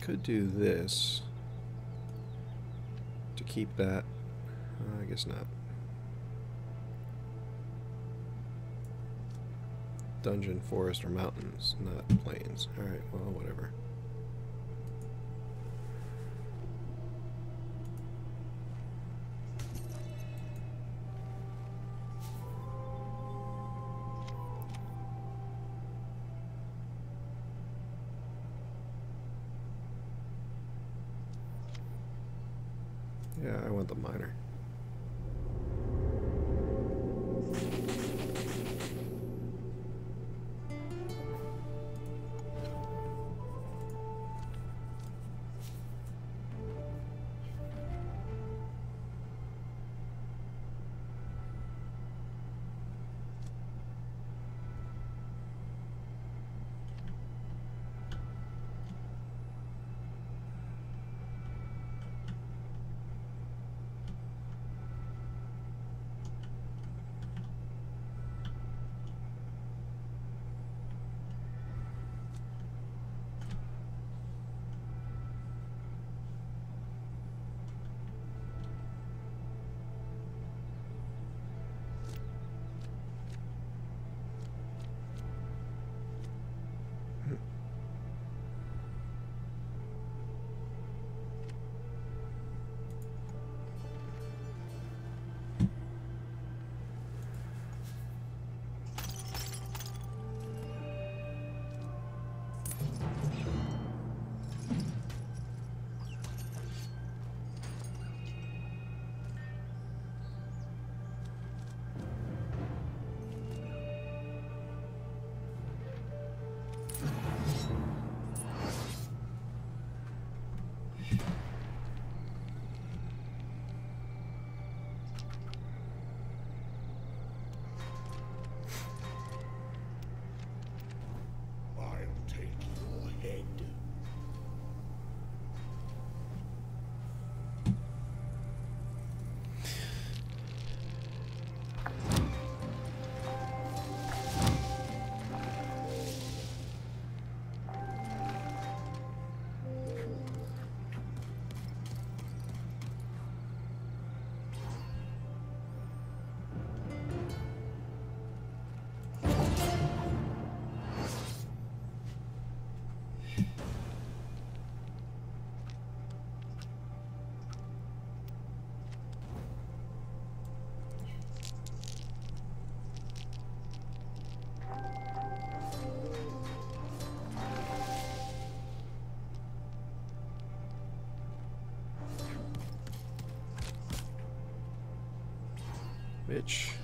Could do this to keep that. Uh, I guess not. Dungeon, forest, or mountains, not plains. Alright, well, whatever. Bitch.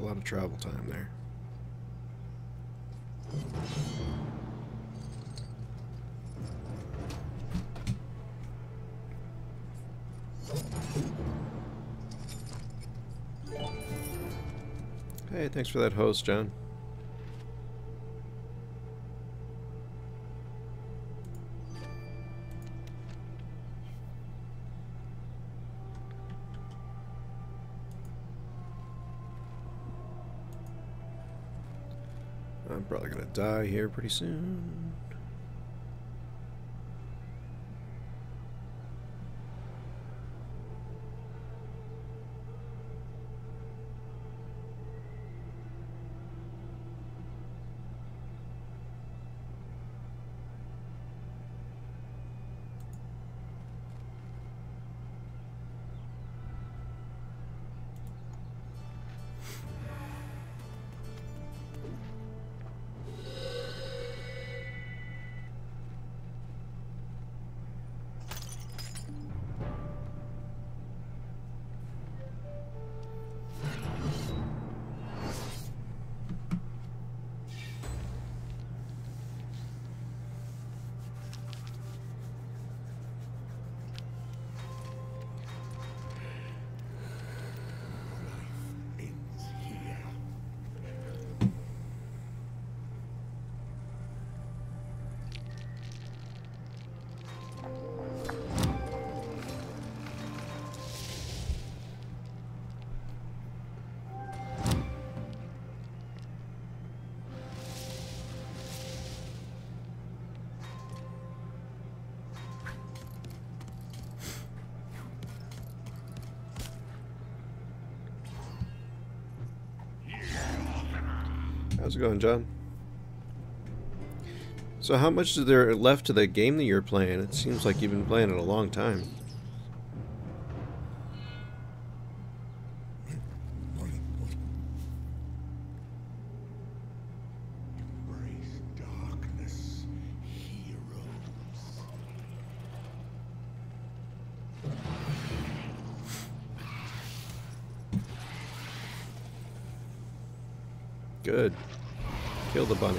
A lot of travel time there. Hey, thanks for that host, John. Die here pretty soon. It going, John? So how much is there left to the game that you're playing? It seems like you've been playing it a long time. Embrace darkness, heroes. Good. Kill the bunny.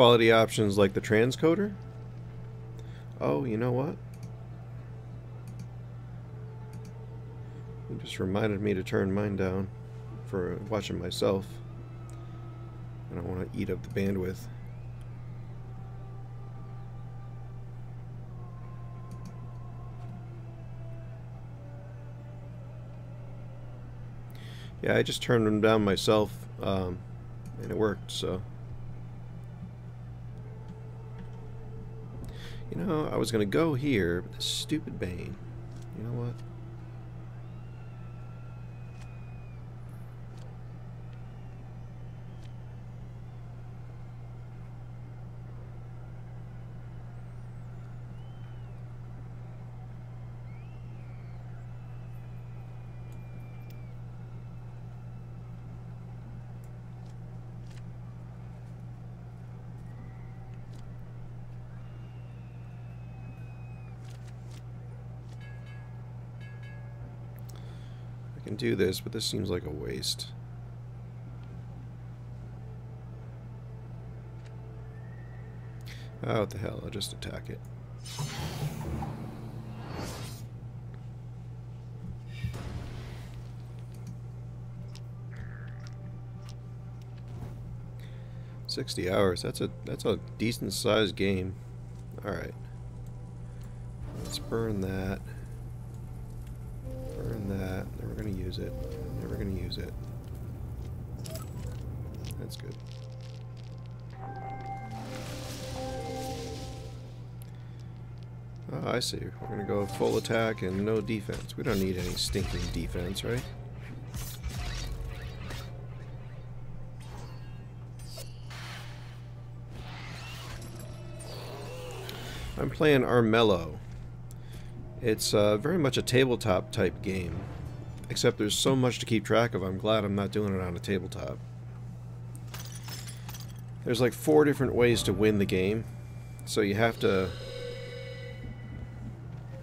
Quality options like the transcoder? Oh, you know what? You just reminded me to turn mine down for watching myself. I don't want to eat up the bandwidth. Yeah, I just turned them down myself, um, and it worked, so. You know, I was going to go here, but stupid Bane. You know what? I can do this, but this seems like a waste. Oh, what the hell, I'll just attack it. Sixty hours. That's a that's a decent sized game. All right. Let's burn that. See. We're gonna go full attack and no defense. We don't need any stinking defense, right? I'm playing Armello. It's uh, very much a tabletop type game, except there's so much to keep track of. I'm glad I'm not doing it on a tabletop. There's like four different ways to win the game. So you have to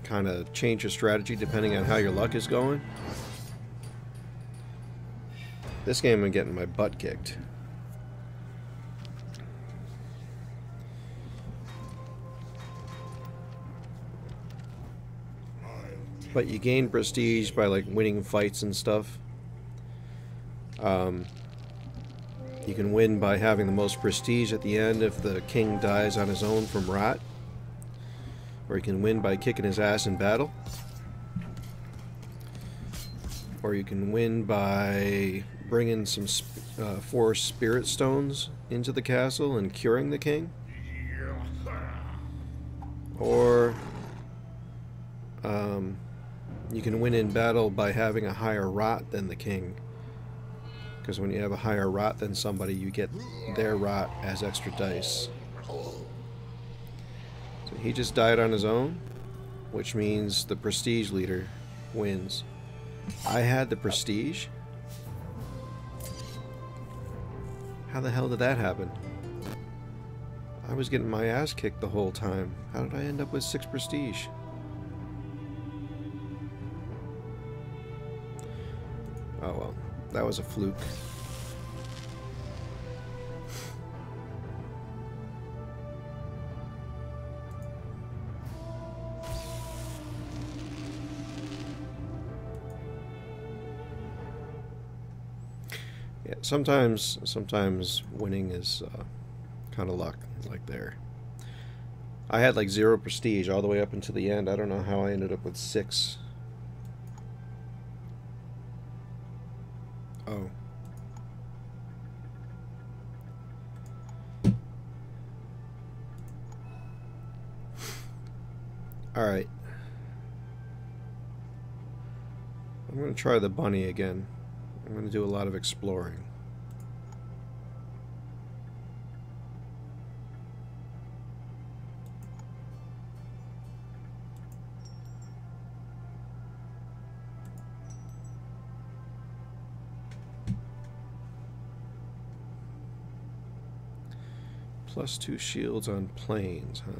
kind of change your strategy depending on how your luck is going. This game I'm getting my butt kicked. But you gain prestige by like winning fights and stuff. Um, you can win by having the most prestige at the end if the king dies on his own from rot. Or you can win by kicking his ass in battle. Or you can win by bringing some uh, four spirit stones into the castle and curing the king. Or um, you can win in battle by having a higher rot than the king. Because when you have a higher rot than somebody, you get their rot as extra dice. He just died on his own, which means the prestige leader wins. I had the prestige. How the hell did that happen? I was getting my ass kicked the whole time. How did I end up with six prestige? Oh well, that was a fluke. Yeah, sometimes sometimes winning is uh, kind of luck, like there. I had like zero prestige all the way up until the end. I don't know how I ended up with six. Oh. Alright. I'm going to try the bunny again. I'm going to do a lot of exploring. Plus two shields on plains, huh?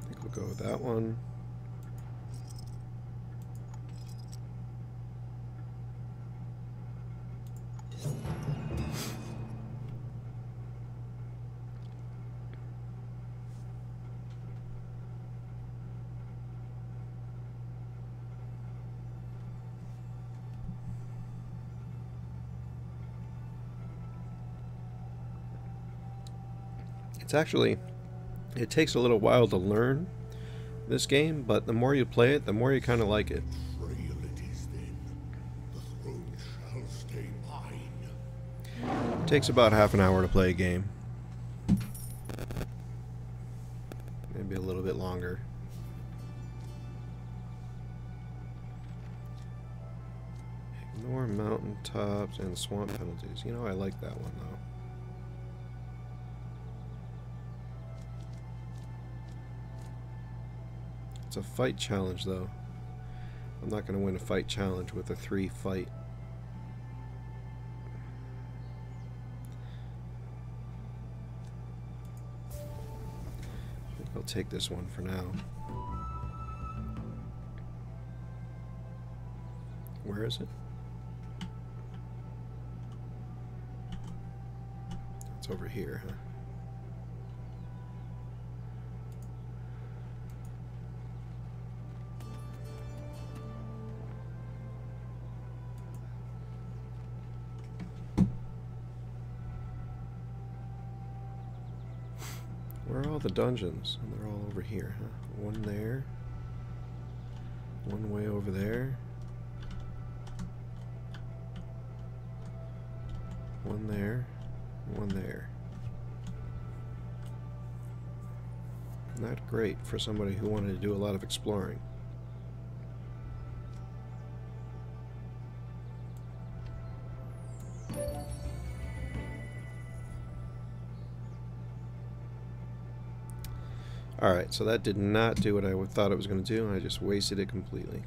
I think we'll go with that one. It's actually, it takes a little while to learn this game, but the more you play it, the more you kind of like it. Frail it is then. The throne shall stay mine. It takes about half an hour to play a game. Maybe a little bit longer. Ignore mountain tops and swamp penalties. You know, I like that one though. It's a fight challenge though. I'm not going to win a fight challenge with a three fight. I think I'll take this one for now. Where is it? It's over here, huh? The dungeons? And they're all over here, huh? One there. One way over there. One there. One there. Not great for somebody who wanted to do a lot of exploring. So that did not do what I thought it was going to do, I just wasted it completely.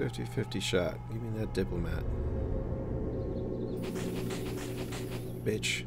50-50 shot. Give me that diplomat. Bitch.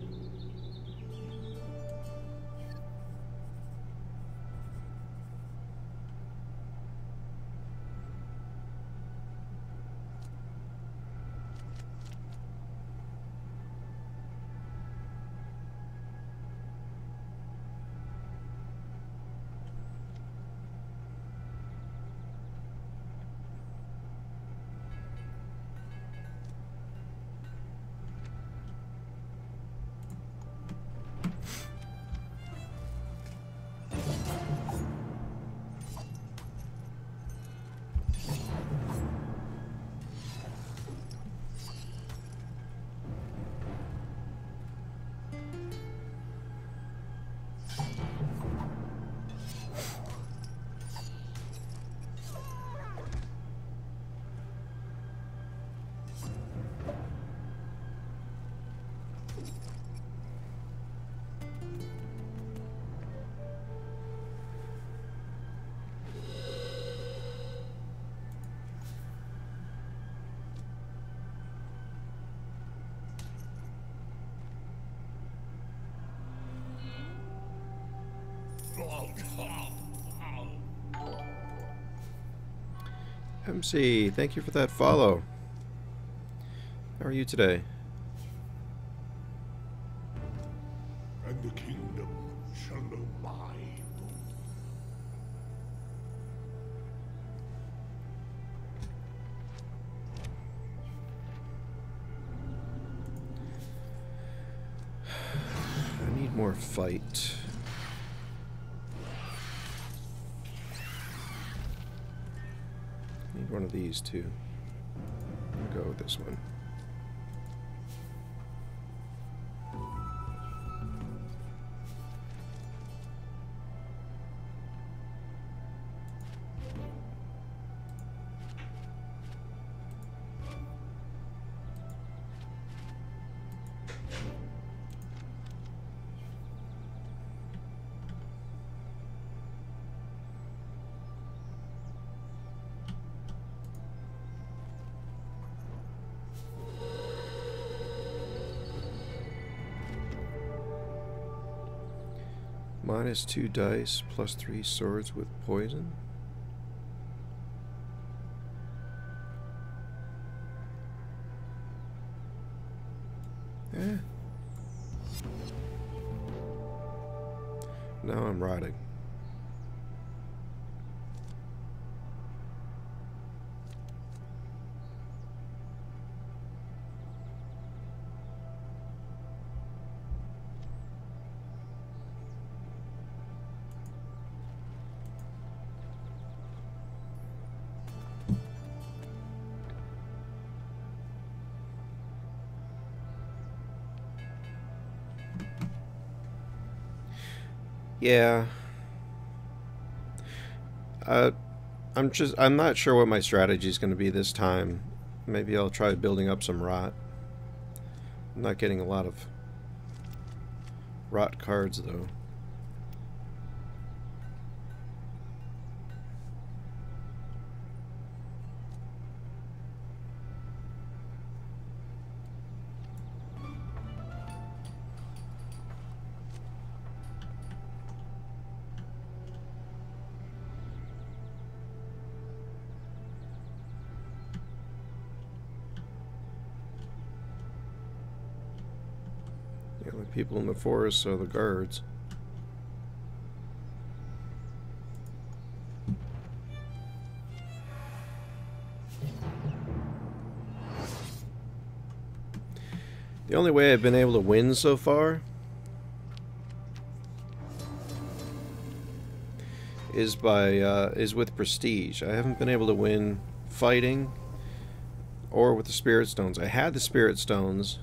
MC, thank you for that follow. How are you today? These too. I'll go with this one. Minus two dice, plus three swords with poison. Yeah. Uh, I'm just I'm not sure what my strategy is going to be this time. Maybe I'll try building up some rot. I'm not getting a lot of rot cards though. People in the forest are the guards. The only way I've been able to win so far is by uh, is with prestige. I haven't been able to win fighting or with the spirit stones. I had the spirit stones.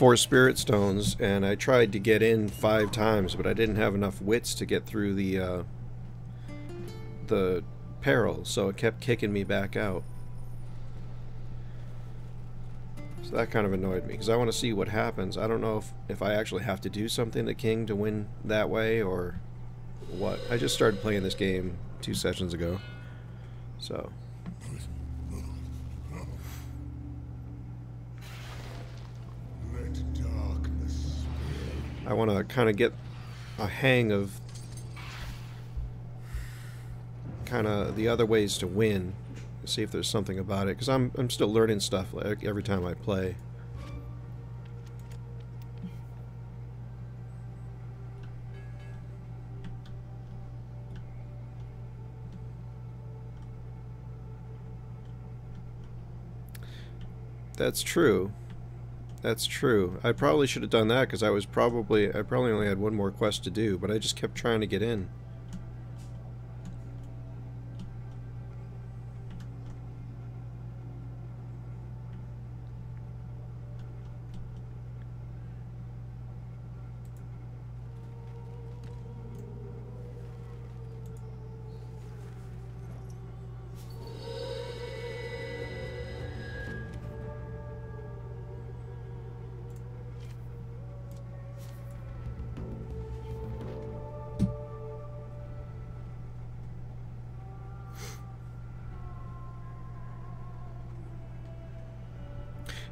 Four spirit stones and I tried to get in five times, but I didn't have enough wits to get through the uh, the peril, so it kept kicking me back out. So that kind of annoyed me because I want to see what happens. I don't know if, if I actually have to do something to King to win that way or what. I just started playing this game two sessions ago. So, Let darkness I want to kind of get a hang of kind of the other ways to win. See if there's something about it, because I'm I'm still learning stuff like every time I play. That's true. That's true. I probably should have done that because I was probably I probably only had one more quest to do, but I just kept trying to get in.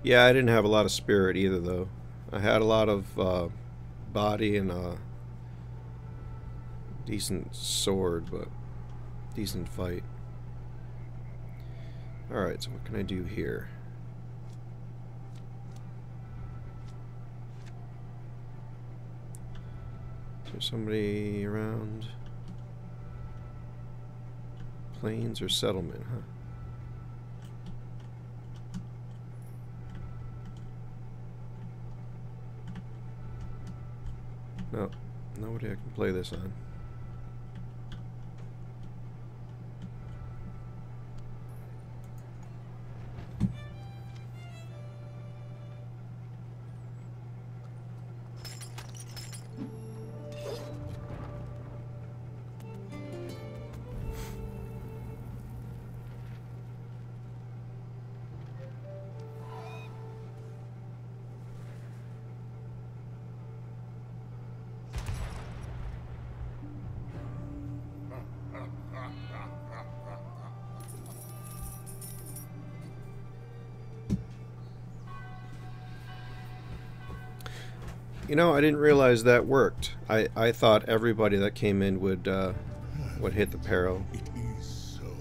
Yeah, I didn't have a lot of spirit either, though. I had a lot of uh, body and a decent sword, but decent fight. Alright, so what can I do here? Is there somebody around? Plains or settlement, huh? No, nobody I can play this on. Know, I didn't realize that worked. I, I thought everybody that came in would uh, would hit the peril. It is so.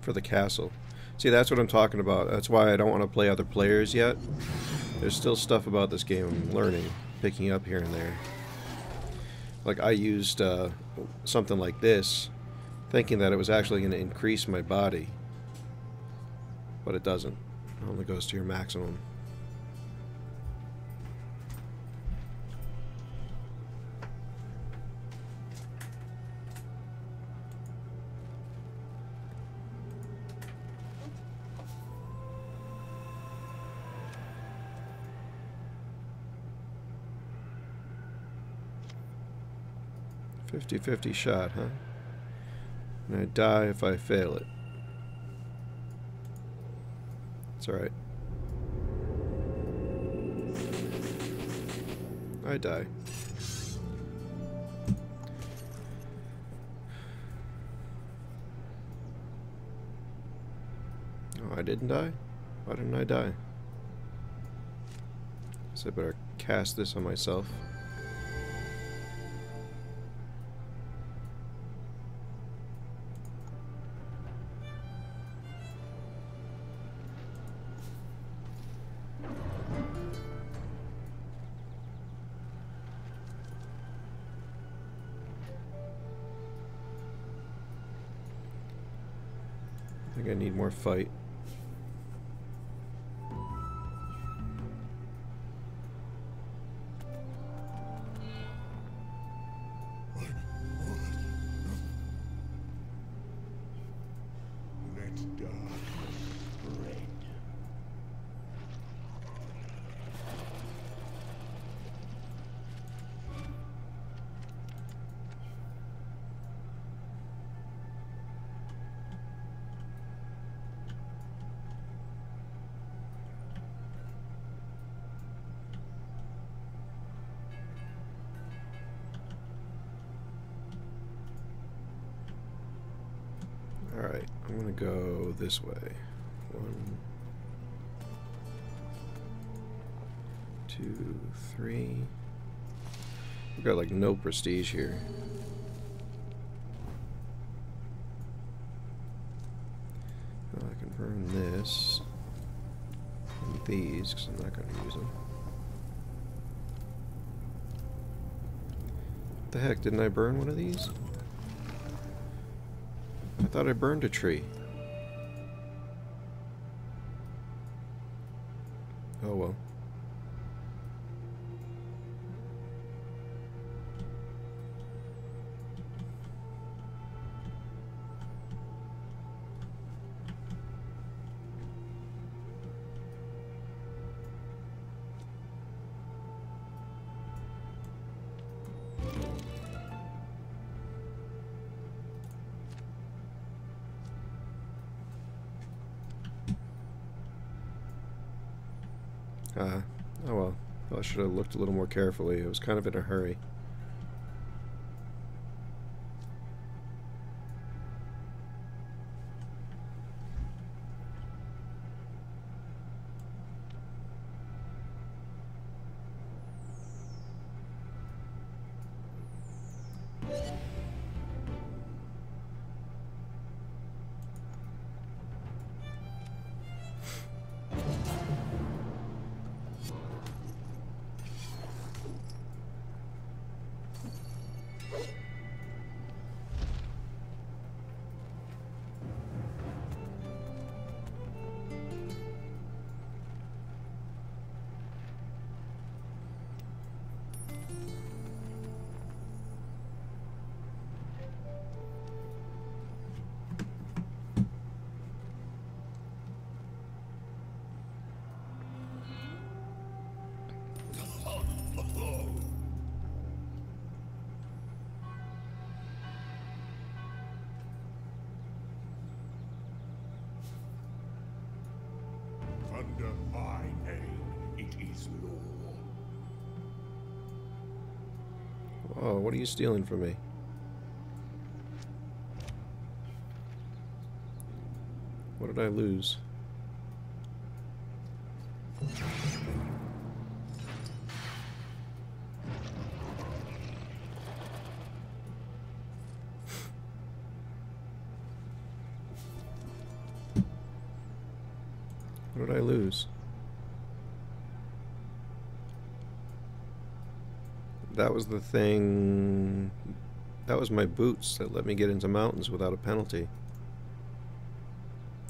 for the castle. See, that's what I'm talking about. That's why I don't want to play other players yet. There's still stuff about this game I'm learning, picking up here and there. Like, I used uh, something like this, thinking that it was actually going to increase my body. But it doesn't. It only goes to your maximum. Fifty-fifty shot, huh? And I die if I fail it. It's alright. I die. Oh, I didn't die? Why didn't I die? So I better cast this on myself. Fight. No prestige here. I can burn this and these because I'm not going to use them. the heck, didn't I burn one of these? I thought I burned a tree. Oh well. Should have looked a little more carefully. I was kind of in a hurry. Under my name, it is law. Oh, what are you stealing from me? What did I lose? Was the thing. That was my boots that let me get into mountains without a penalty.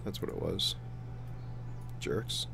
That's what it was. Jerks.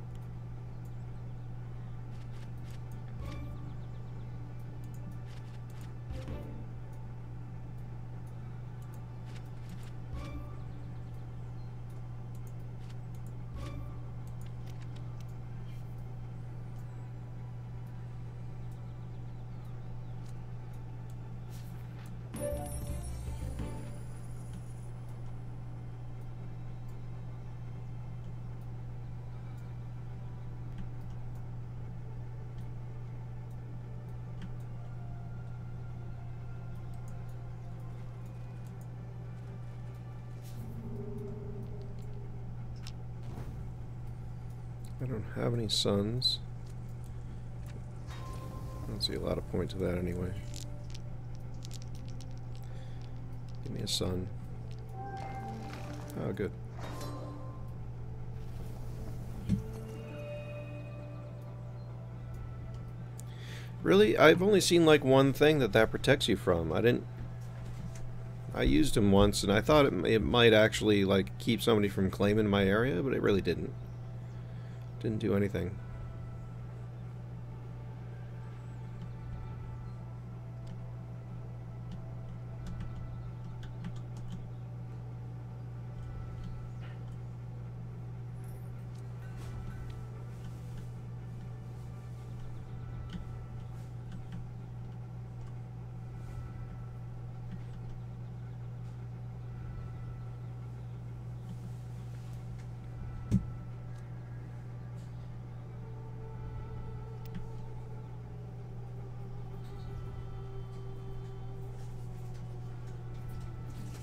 Don't sons. I don't see a lot of point to that anyway. Give me a sun. Oh, good. Really? I've only seen like one thing that that protects you from. I didn't... I used him once, and I thought it, it might actually like keep somebody from claiming my area, but it really didn't. Didn't do anything.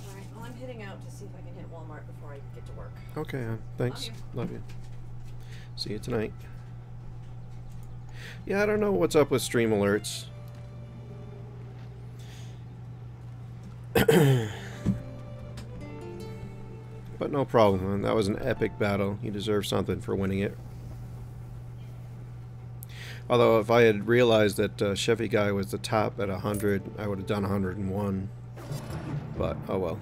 Alright, well, I'm heading out to see if I can hit Walmart before I get to work. Okay, hon. Thanks. you. Love you. See you tonight. Yeah, I don't know what's up with stream alerts. but no problem, man. That was an epic battle. You deserve something for winning it. Although, if I had realized that uh, Chevy Guy was the top at 100, I would have done 101. But, oh well.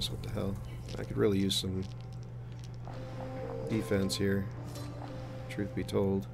This. What the hell? I could really use some defense here. Truth be told.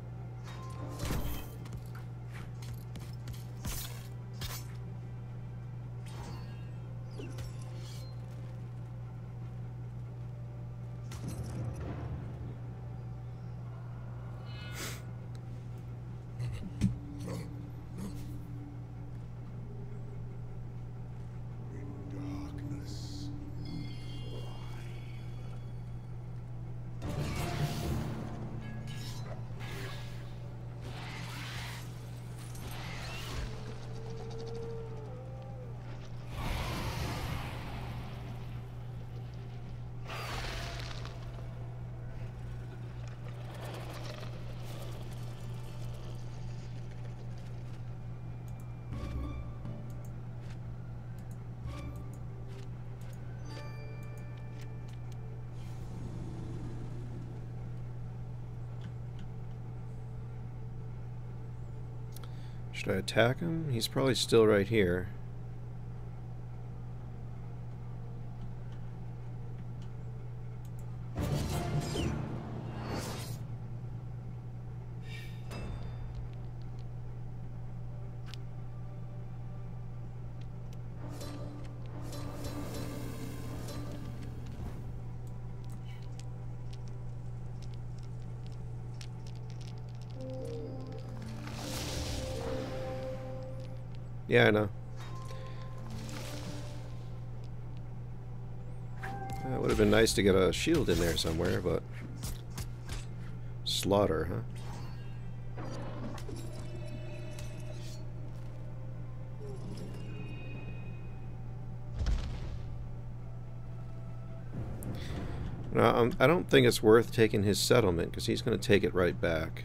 Should I attack him? He's probably still right here. Yeah, I know. It would have been nice to get a shield in there somewhere, but... Slaughter, huh? No, um, I don't think it's worth taking his settlement, because he's going to take it right back.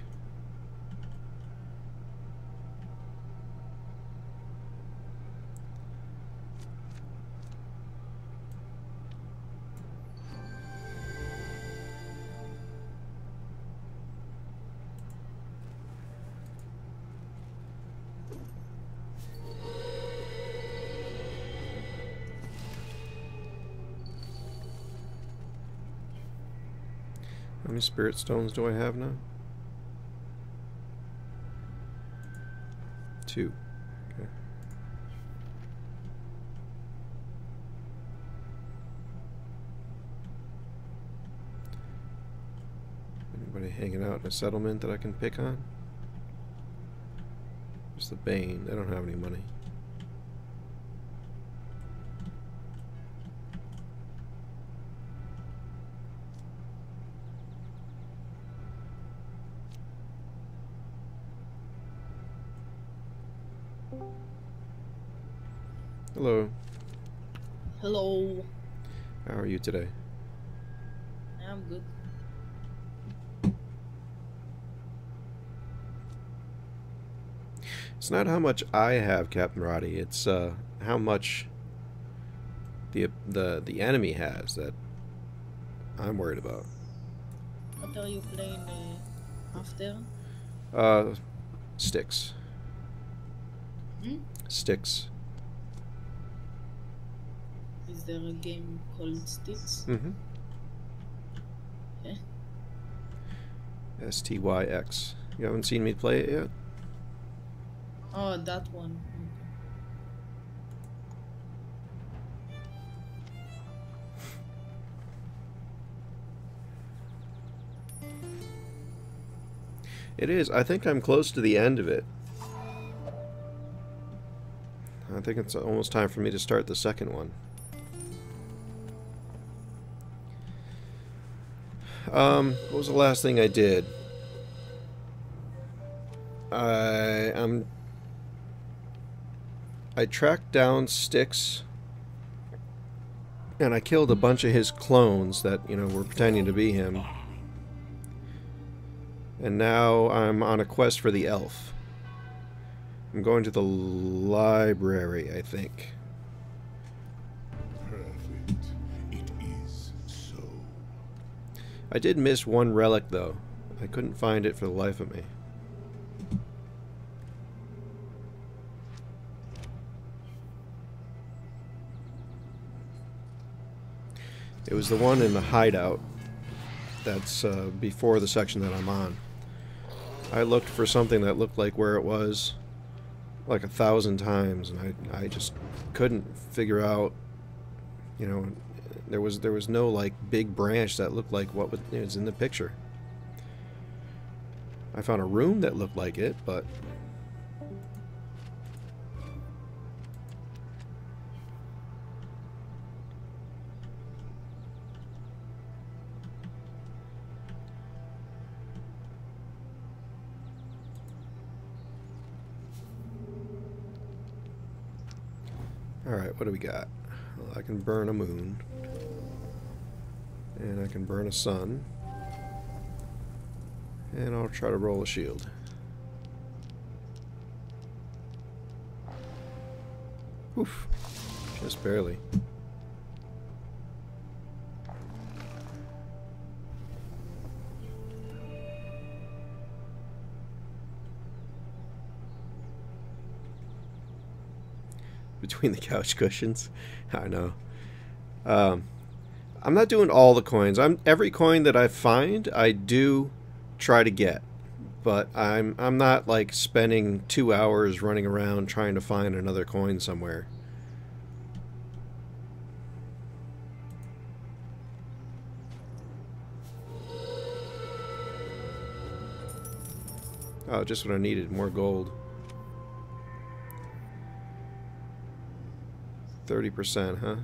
Spirit stones do I have now? Two. Okay. Anybody hanging out in a settlement that I can pick on? Just the Bane. They don't have any money. Hello. Hello. How are you today? I'm good. It's not how much I have, Captain Roddy. It's uh, how much the the the enemy has that I'm worried about. What are you playing uh, after? Uh, Styx. Hmm? Styx. Is there a game called Styx? Mm-hmm. Okay. S T Y X. You haven't seen me play it yet? Oh, that one. It is. I think I'm close to the end of it. I think it's almost time for me to start the second one. Um, what was the last thing I did? I I'm I tracked down Styx and I killed a bunch of his clones that, you know, were pretending to be him. And now I'm on a quest for the elf. I'm going to the library, I think. I did miss one relic, though. I couldn't find it for the life of me. It was the one in the hideout that's uh, before the section that I'm on. I looked for something that looked like where it was like a thousand times and I, I just couldn't figure out you know there was there was no like big branch that looked like what was, in the picture I found a room that looked like it but Alright, what do we got? Well, I can burn a moon. And I can burn a sun. And I'll try to roll a shield. Oof. Just barely. between the couch cushions. I know. Um, I'm not doing all the coins. I'm every coin that I find, I do try to get, but I'm I'm not like spending two hours running around trying to find another coin somewhere. Oh, just what I needed, more gold. 30%, huh?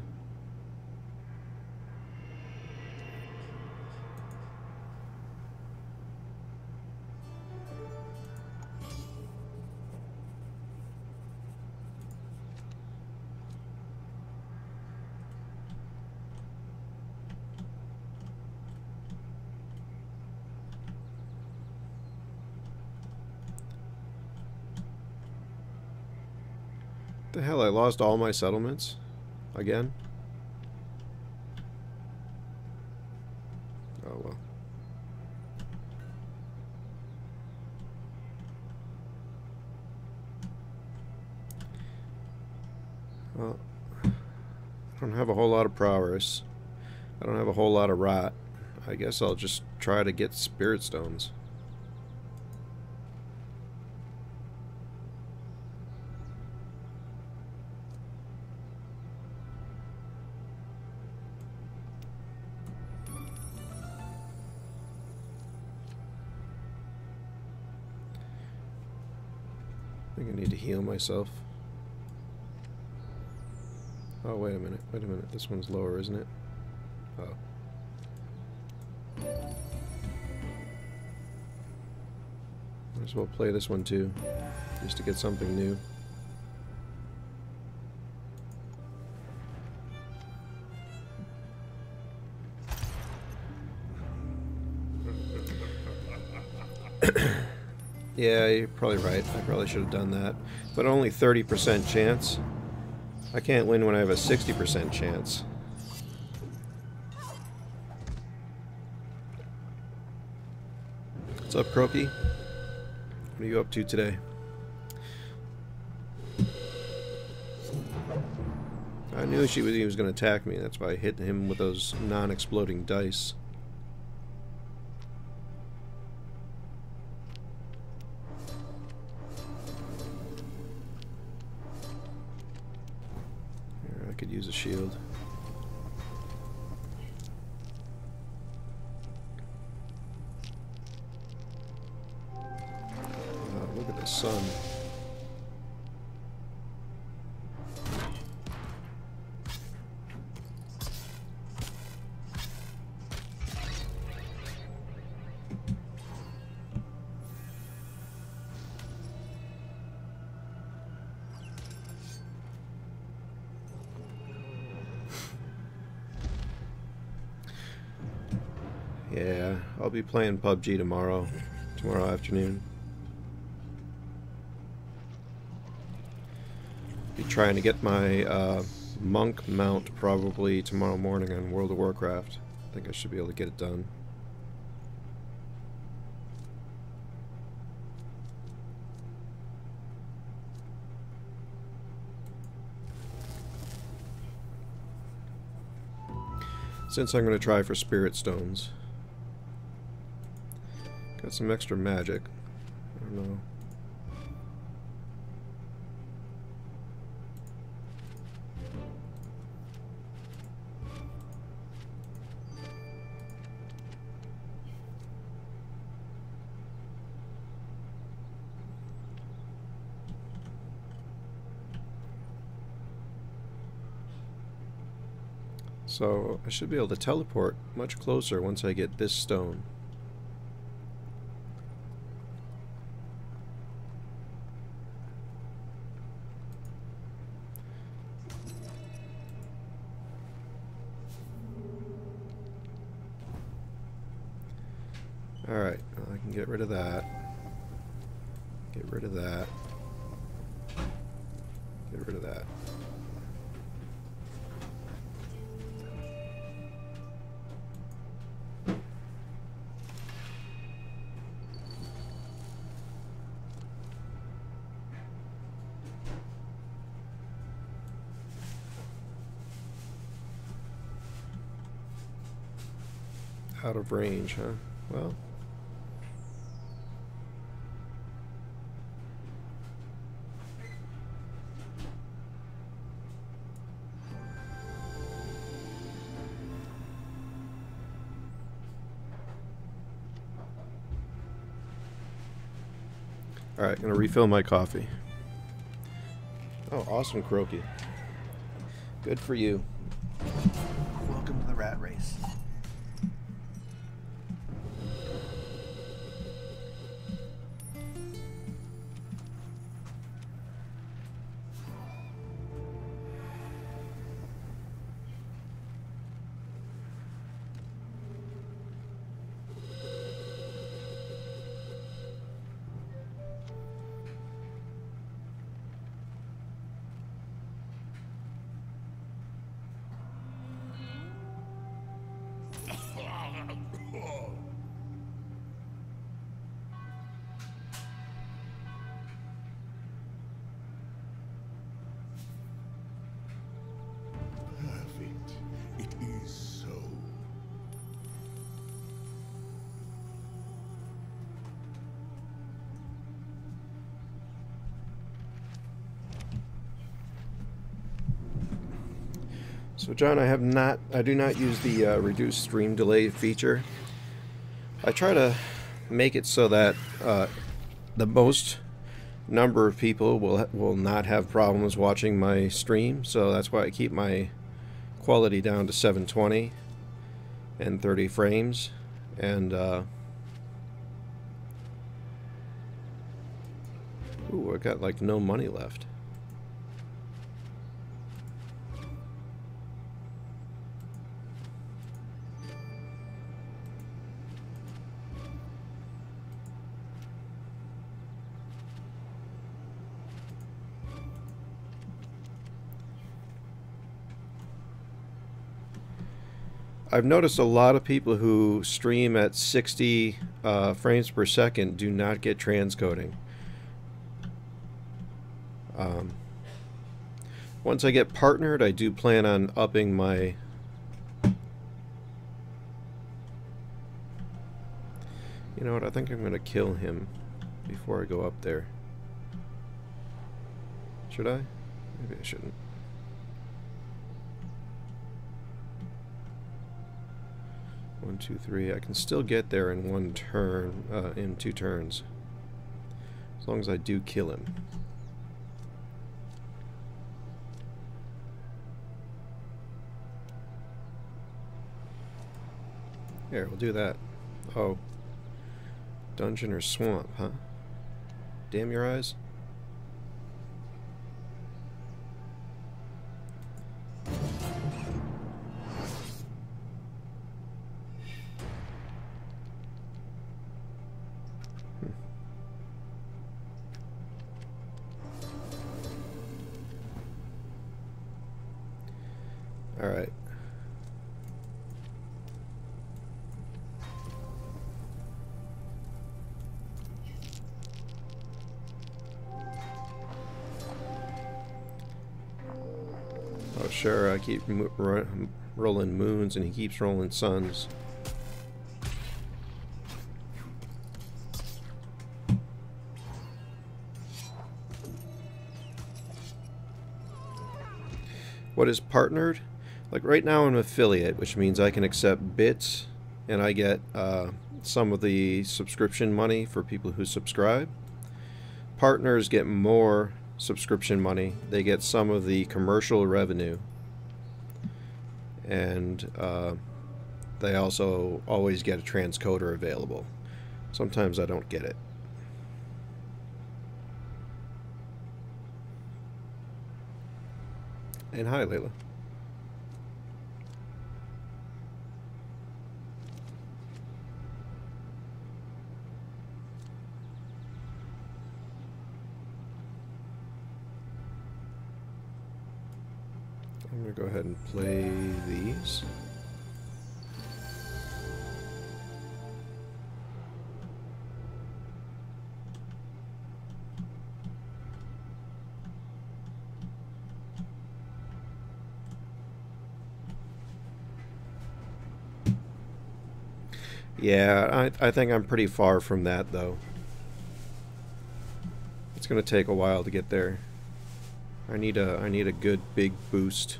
The hell, I lost all my settlements? Again? Oh well. Well, I don't have a whole lot of prowess. I don't have a whole lot of rot. I guess I'll just try to get spirit stones. Heal myself. Oh, wait a minute. Wait a minute. This one's lower, isn't it? Oh. Might as well play this one too, just to get something new. Yeah, you're probably right. I probably should have done that. But only 30% chance. I can't win when I have a 60% chance. What's up, Croaky? What are you up to today? I knew she was, he was going to attack me. That's why I hit him with those non-exploding dice. Yeah, I'll be playing PUBG tomorrow, tomorrow afternoon. Be trying to get my uh, monk mount probably tomorrow morning on World of Warcraft. I think I should be able to get it done. Since I'm going to try for Spirit Stones. Got some extra magic. I don't know. So I should be able to teleport much closer once I get this stone. Alright, well, I can get rid of that. Get rid of that. Get rid of that. Out range, huh? Well. Alright, gonna refill my coffee. Oh, awesome croaky. Good for you. Welcome to the rat race. John, I have not, I do not use the uh, reduced stream delay feature. I try to make it so that uh, the most number of people will will not have problems watching my stream. So that's why I keep my quality down to 720 and 30 frames, and uh, ooh, I got like no money left. I've noticed a lot of people who stream at 60 uh, frames per second do not get transcoding. Um, once I get partnered, I do plan on upping my You know what? I think I'm going to kill him before I go up there. Should I? Maybe I shouldn't. One, two, three. I can still get there in one turn, uh, in two turns. As long as I do kill him. Here, we'll do that. Oh. Dungeon or swamp, huh? Damn your eyes. Keep ro rolling moons and he keeps rolling suns. What is partnered? Like right now I'm affiliate, which means I can accept bits and I get uh, some of the subscription money for people who subscribe. Partners get more subscription money. They get some of the commercial revenue. And uh, they also always get a transcoder available. Sometimes I don't get it. And hi, Layla. I'm going to go ahead and play these. Yeah, I, I think I'm pretty far from that, though. It's going to take a while to get there. I need a I need a good big boost.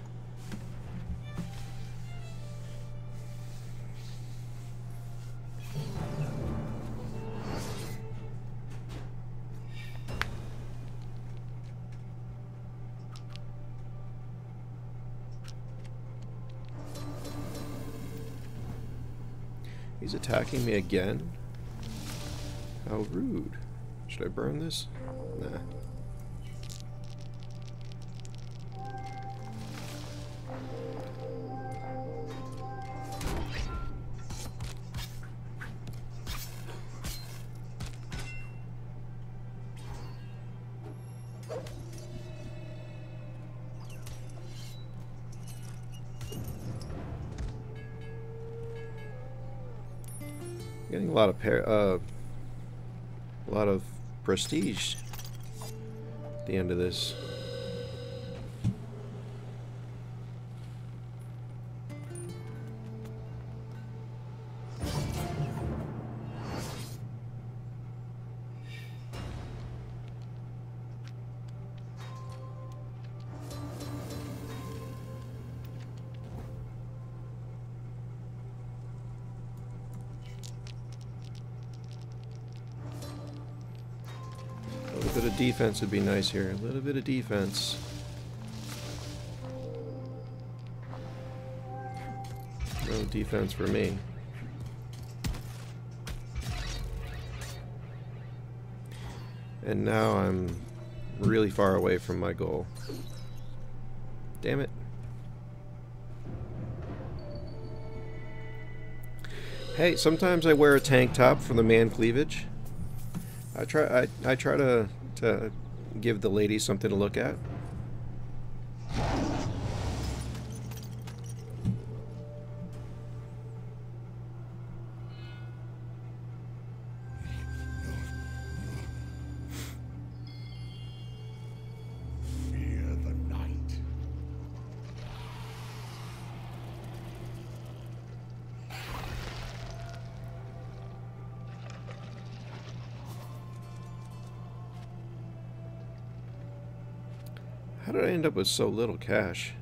He's attacking me again? How rude. Should I burn this? Uh, a lot of prestige at the end of this. Defense would be nice here. A little bit of defense. No defense for me. And now I'm really far away from my goal. Damn it. Hey, sometimes I wear a tank top for the man cleavage. I try I, I try to to give the ladies something to look at. With so little cash?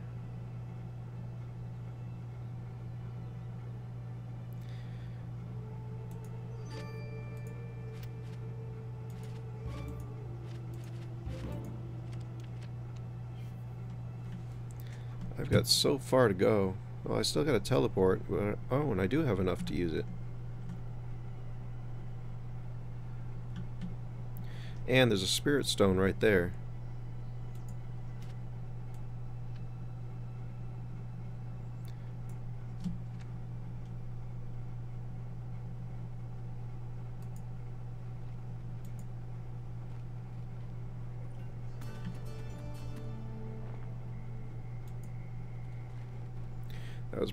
I've got so far to go. Well, I still got to teleport, oh, and I do have enough to use it. And there's a spirit stone right there.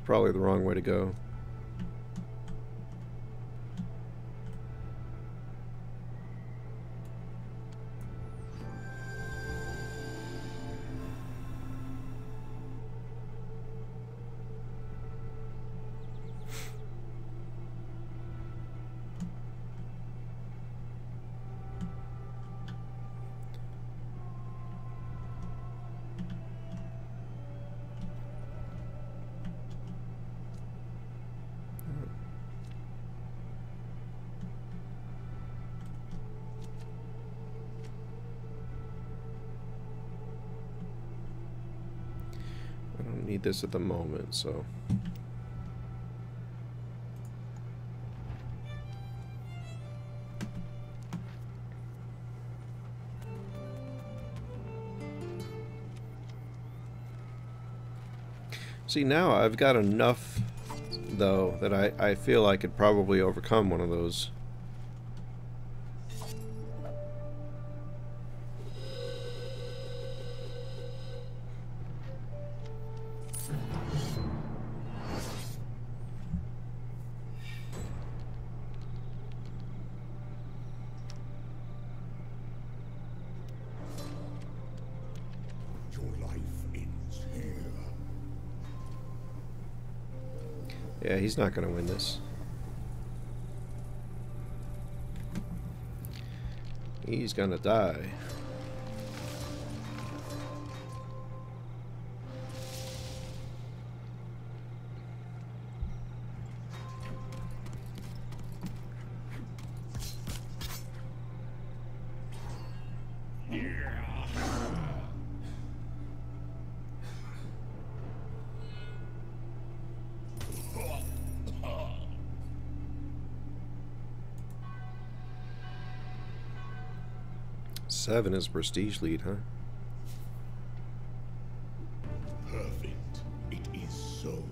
Probably the wrong way to go. This at the moment, so... See, now I've got enough, though, that I, I feel I could probably overcome one of those. He's not going to win this. He's going to die. Seven is prestige lead, huh? Perfect. It is so.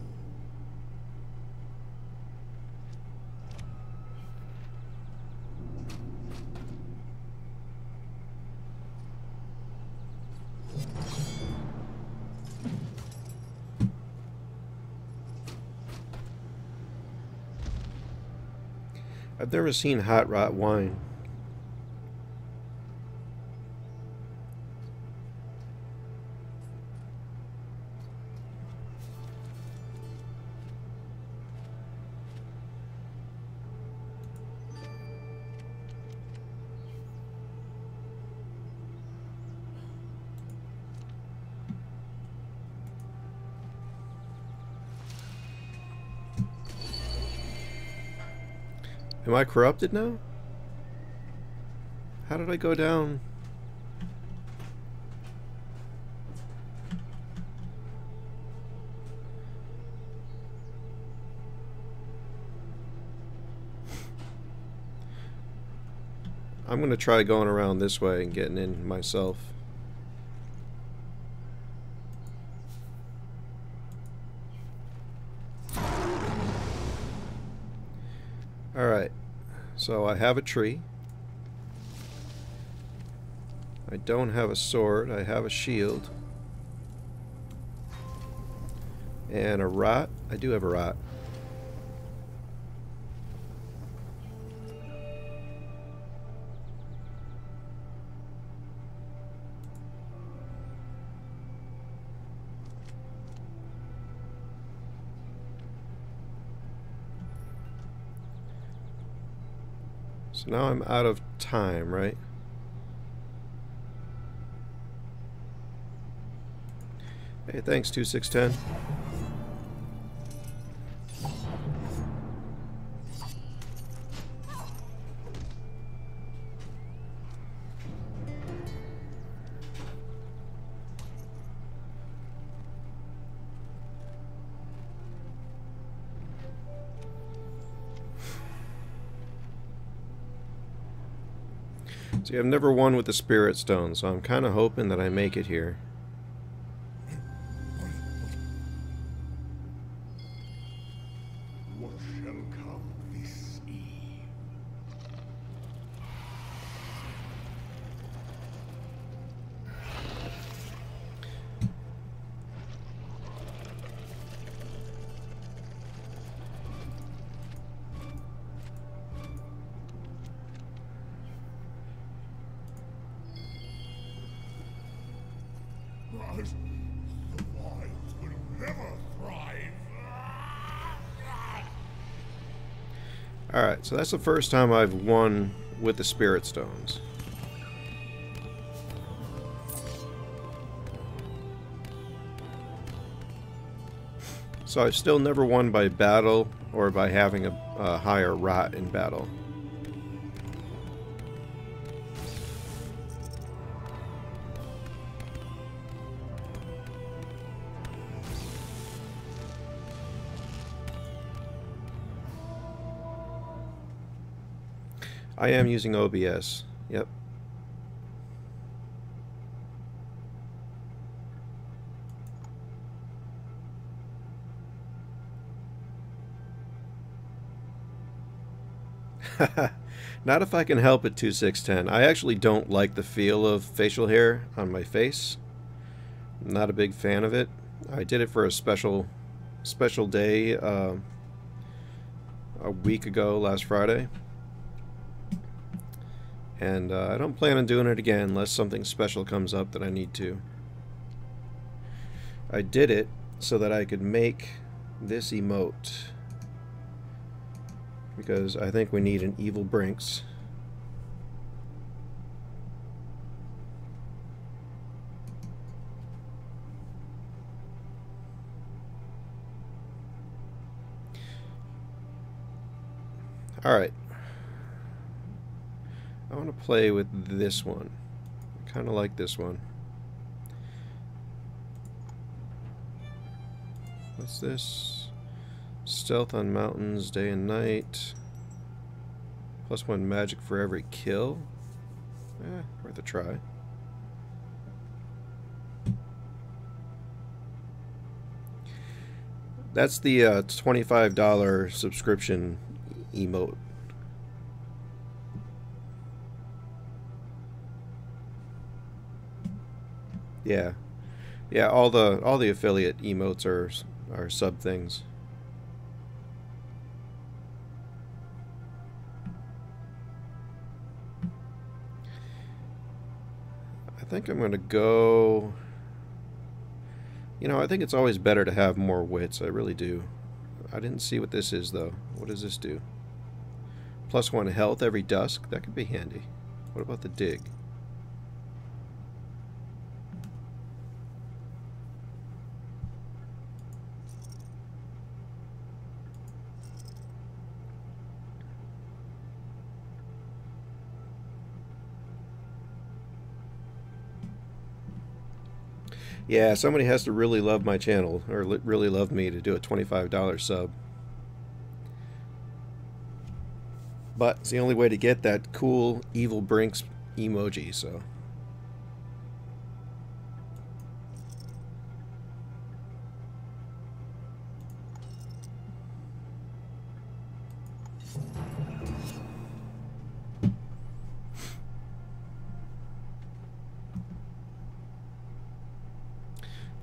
I've never seen hot rot wine. Am I corrupted now? How did I go down? I'm going to try going around this way and getting in myself. Alright, so I have a tree. I don't have a sword, I have a shield. And a rot. I do have a rot. So now I'm out of time, right? Hey, thanks, 2610. See, I've never won with the Spirit Stone, so I'm kind of hoping that I make it here. So that's the first time I've won with the Spirit Stones. So I've still never won by battle or by having a, a higher rot in battle. I am using OBS. Yep. Not if I can help it, 2610. I actually don't like the feel of facial hair on my face. I'm not a big fan of it. I did it for a special special day uh, a week ago, last Friday. And uh, I don't plan on doing it again unless something special comes up that I need to. I did it so that I could make this emote. Because I think we need an evil Brinx. Alright. I want to play with this one. I kind of like this one. What's this? Stealth on mountains, day and night. Plus one magic for every kill. Eh, worth a try. That's the uh, $25 subscription emote. Yeah, yeah. All the all the affiliate emotes are are sub things. I think I'm gonna go. You know, I think it's always better to have more wits. I really do. I didn't see what this is though. What does this do? Plus one health every dusk. That could be handy. What about the dig? Yeah, somebody has to really love my channel, or really love me to do a $25 sub. But it's the only way to get that cool Evil Brinx emoji, so...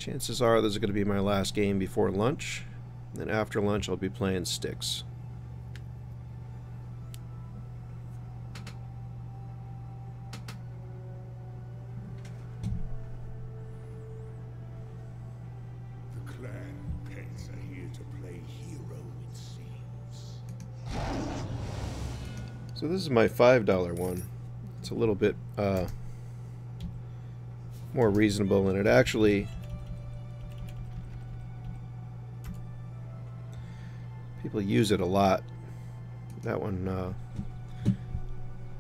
Chances are this is going to be my last game before lunch. And after lunch, I'll be playing Styx. The clan pets are here to play hero, it seems. So this is my $5 one. It's a little bit uh, more reasonable, and it actually Use it a lot. That one, uh,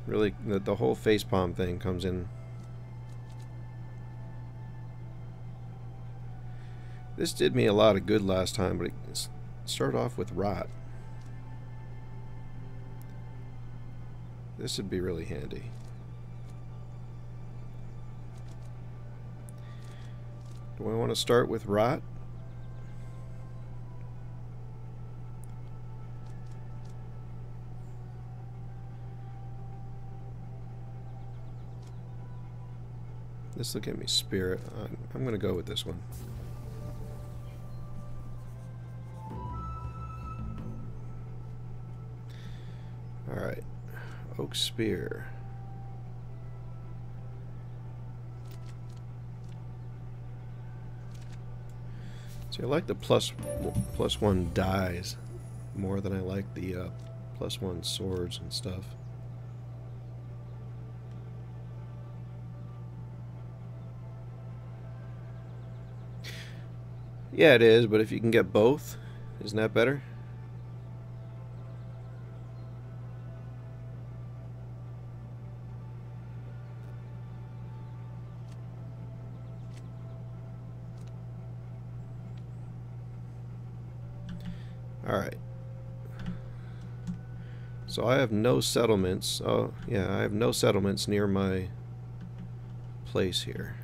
really, the, the whole facepalm thing comes in. This did me a lot of good last time, but it started off with rot. This would be really handy. Do I want to start with rot? This will give me spirit. I'm, I'm going to go with this one. Alright. Oak Spear. See, I like the plus plus one dies more than I like the uh, plus one swords and stuff. Yeah, it is, but if you can get both, isn't that better? Alright. So I have no settlements. Oh, yeah, I have no settlements near my place here.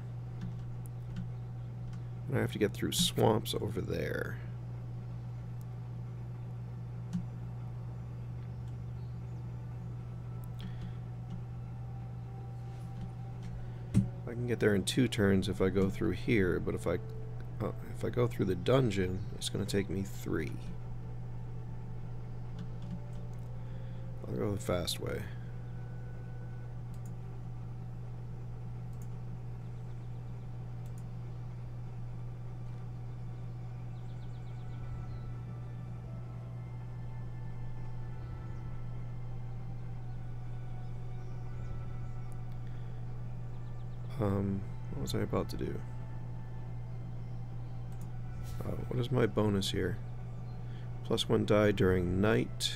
I have to get through swamps over there. I can get there in two turns if I go through here, but if I uh, if I go through the dungeon, it's going to take me three. I'll go the fast way. Um, what was I about to do? Uh, what is my bonus here? Plus one die during night.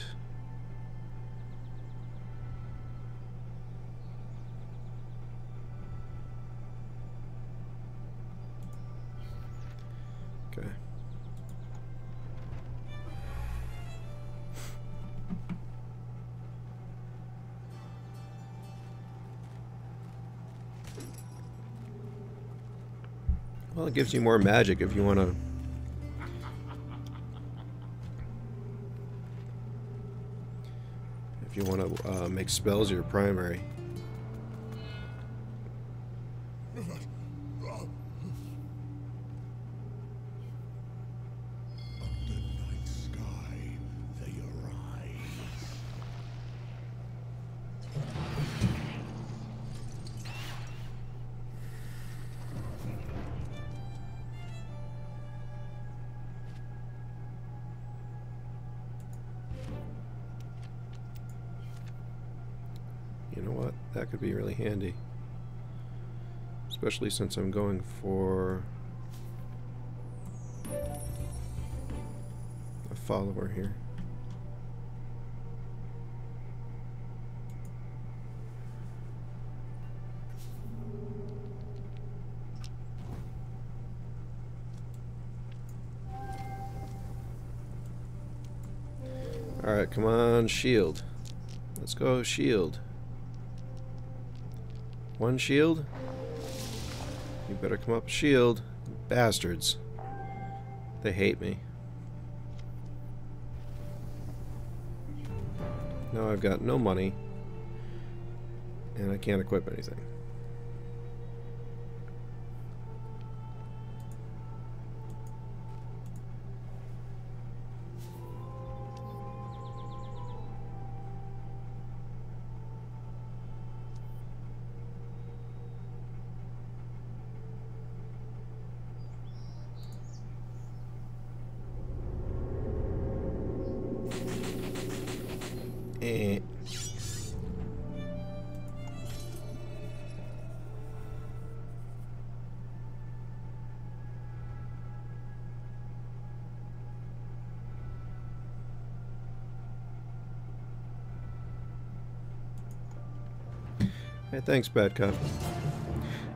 Gives you more magic if you want to. If you want to uh, make spells your primary. Especially since I'm going for a follower here. Alright, come on, shield. Let's go, shield. One shield? Better come up shield. Bastards. They hate me. Now I've got no money. And I can't equip anything. Thanks, Bad Cup.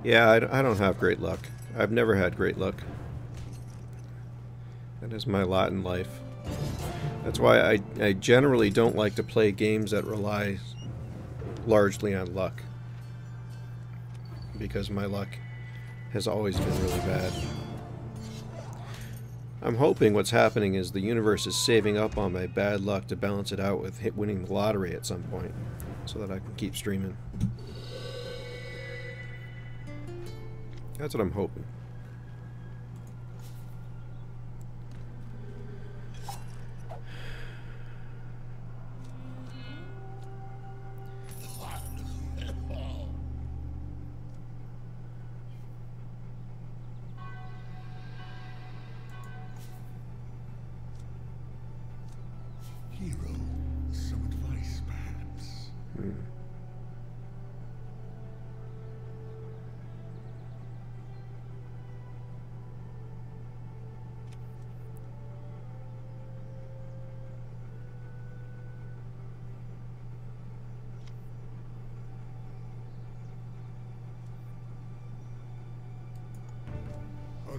Yeah, I don't have great luck. I've never had great luck. That is my lot in life. That's why I, I generally don't like to play games that rely largely on luck. Because my luck has always been really bad. I'm hoping what's happening is the universe is saving up on my bad luck to balance it out with winning the lottery at some point, so that I can keep streaming. That's what I'm hoping.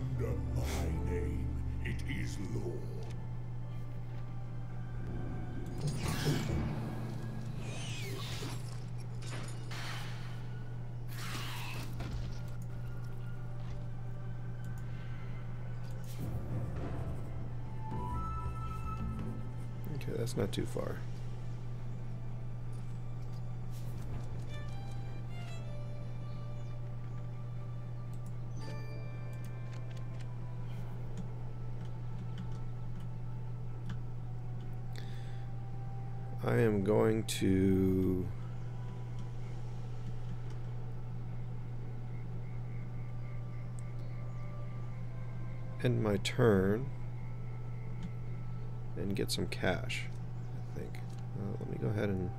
Under my name, it is law. Okay, that's not too far. Going to end my turn and get some cash, I think. Uh, let me go ahead and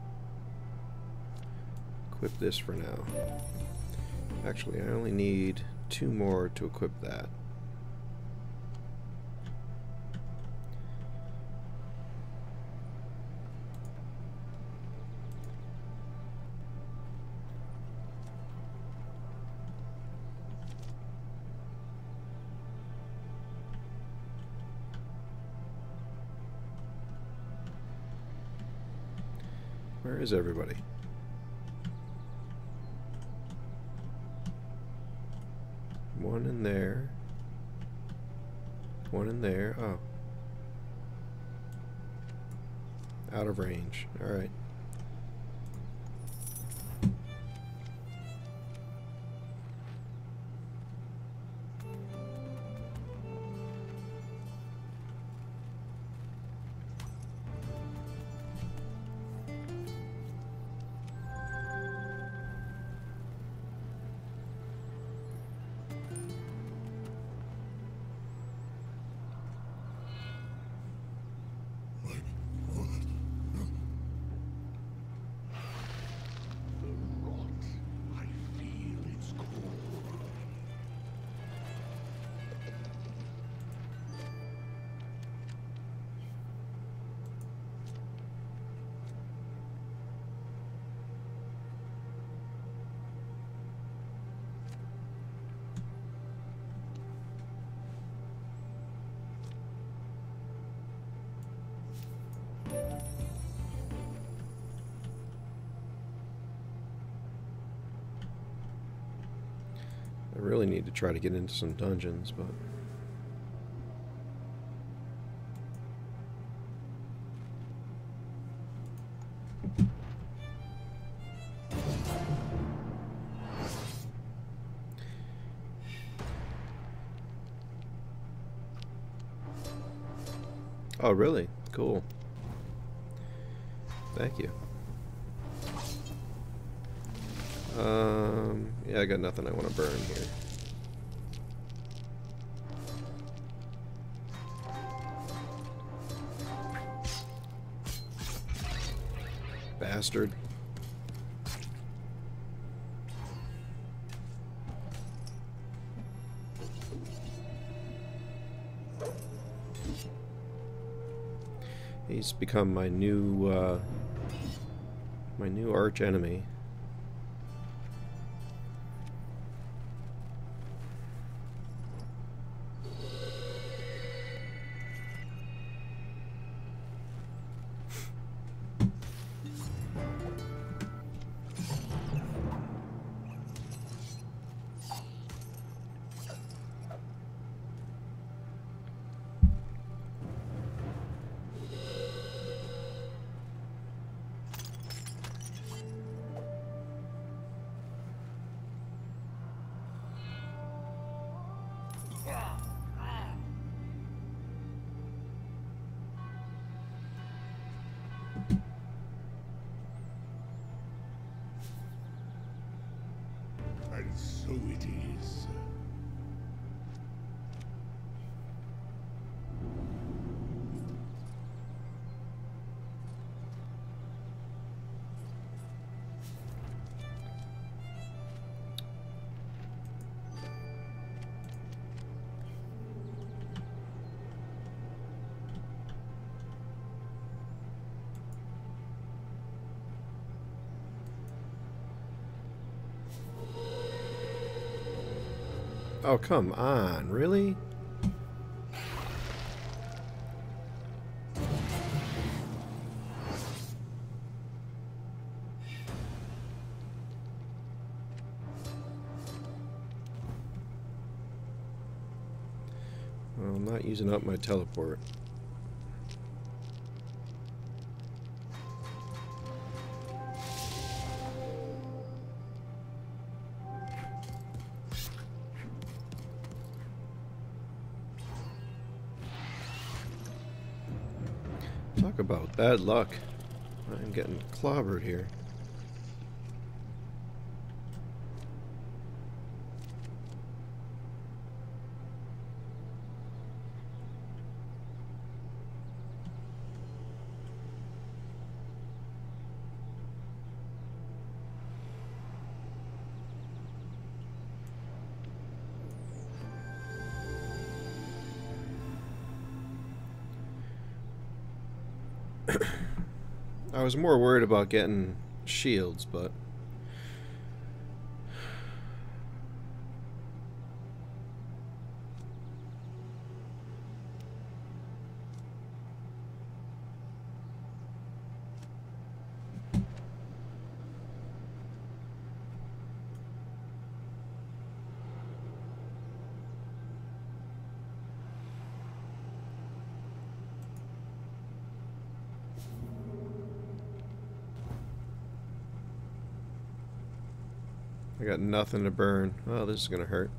equip this for now. Actually, I only need two more to equip that. Where is everybody? To try to get into some dungeons, but... Oh, really? Cool. Thank you. Bastard. He's become my new, uh, my new arch enemy. Come on. Really? Well, I'm not using up my teleport. Bad luck. I'm getting clobbered here. Was more worried about getting shields, but got nothing to burn. Oh, this is gonna hurt.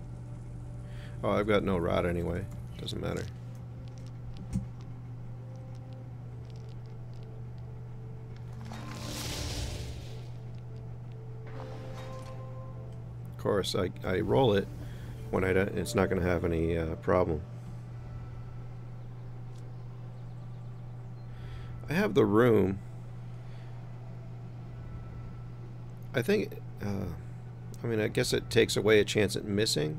Oh, I've got no rod anyway. Doesn't matter. Of course, I, I roll it when I don't, it's not gonna have any uh, problem. I have the room. I think, uh, I mean, I guess it takes away a chance at missing.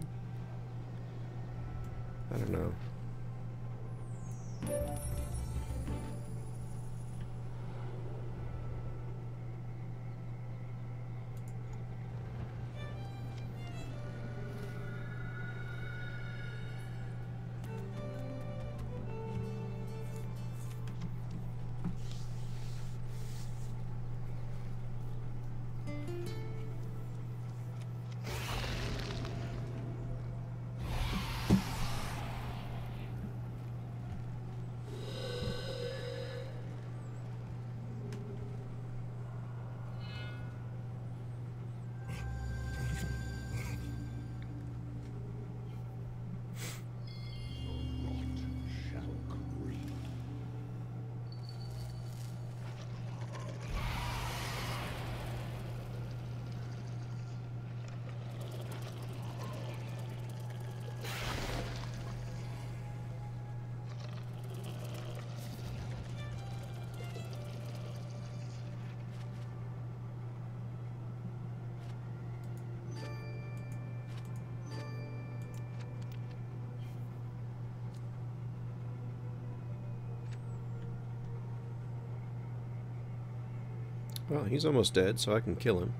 He's almost dead, so I can kill him.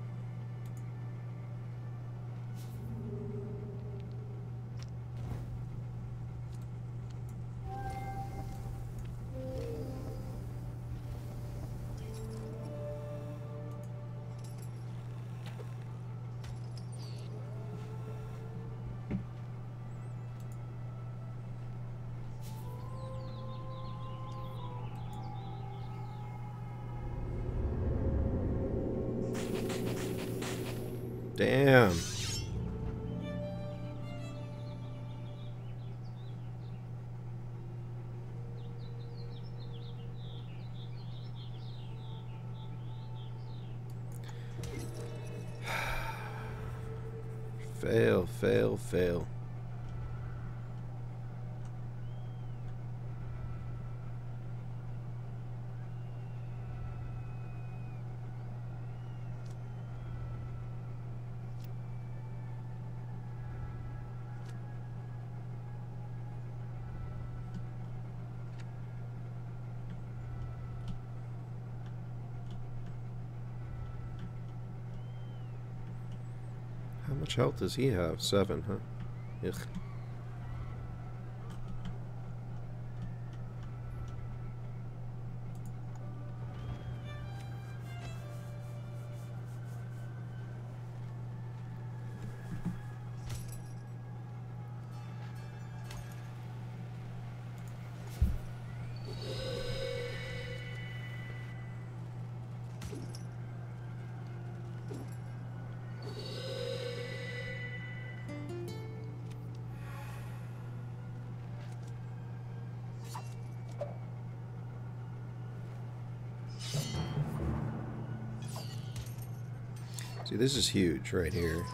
Much health does he have? Seven, huh? Ugh. This is huge right here.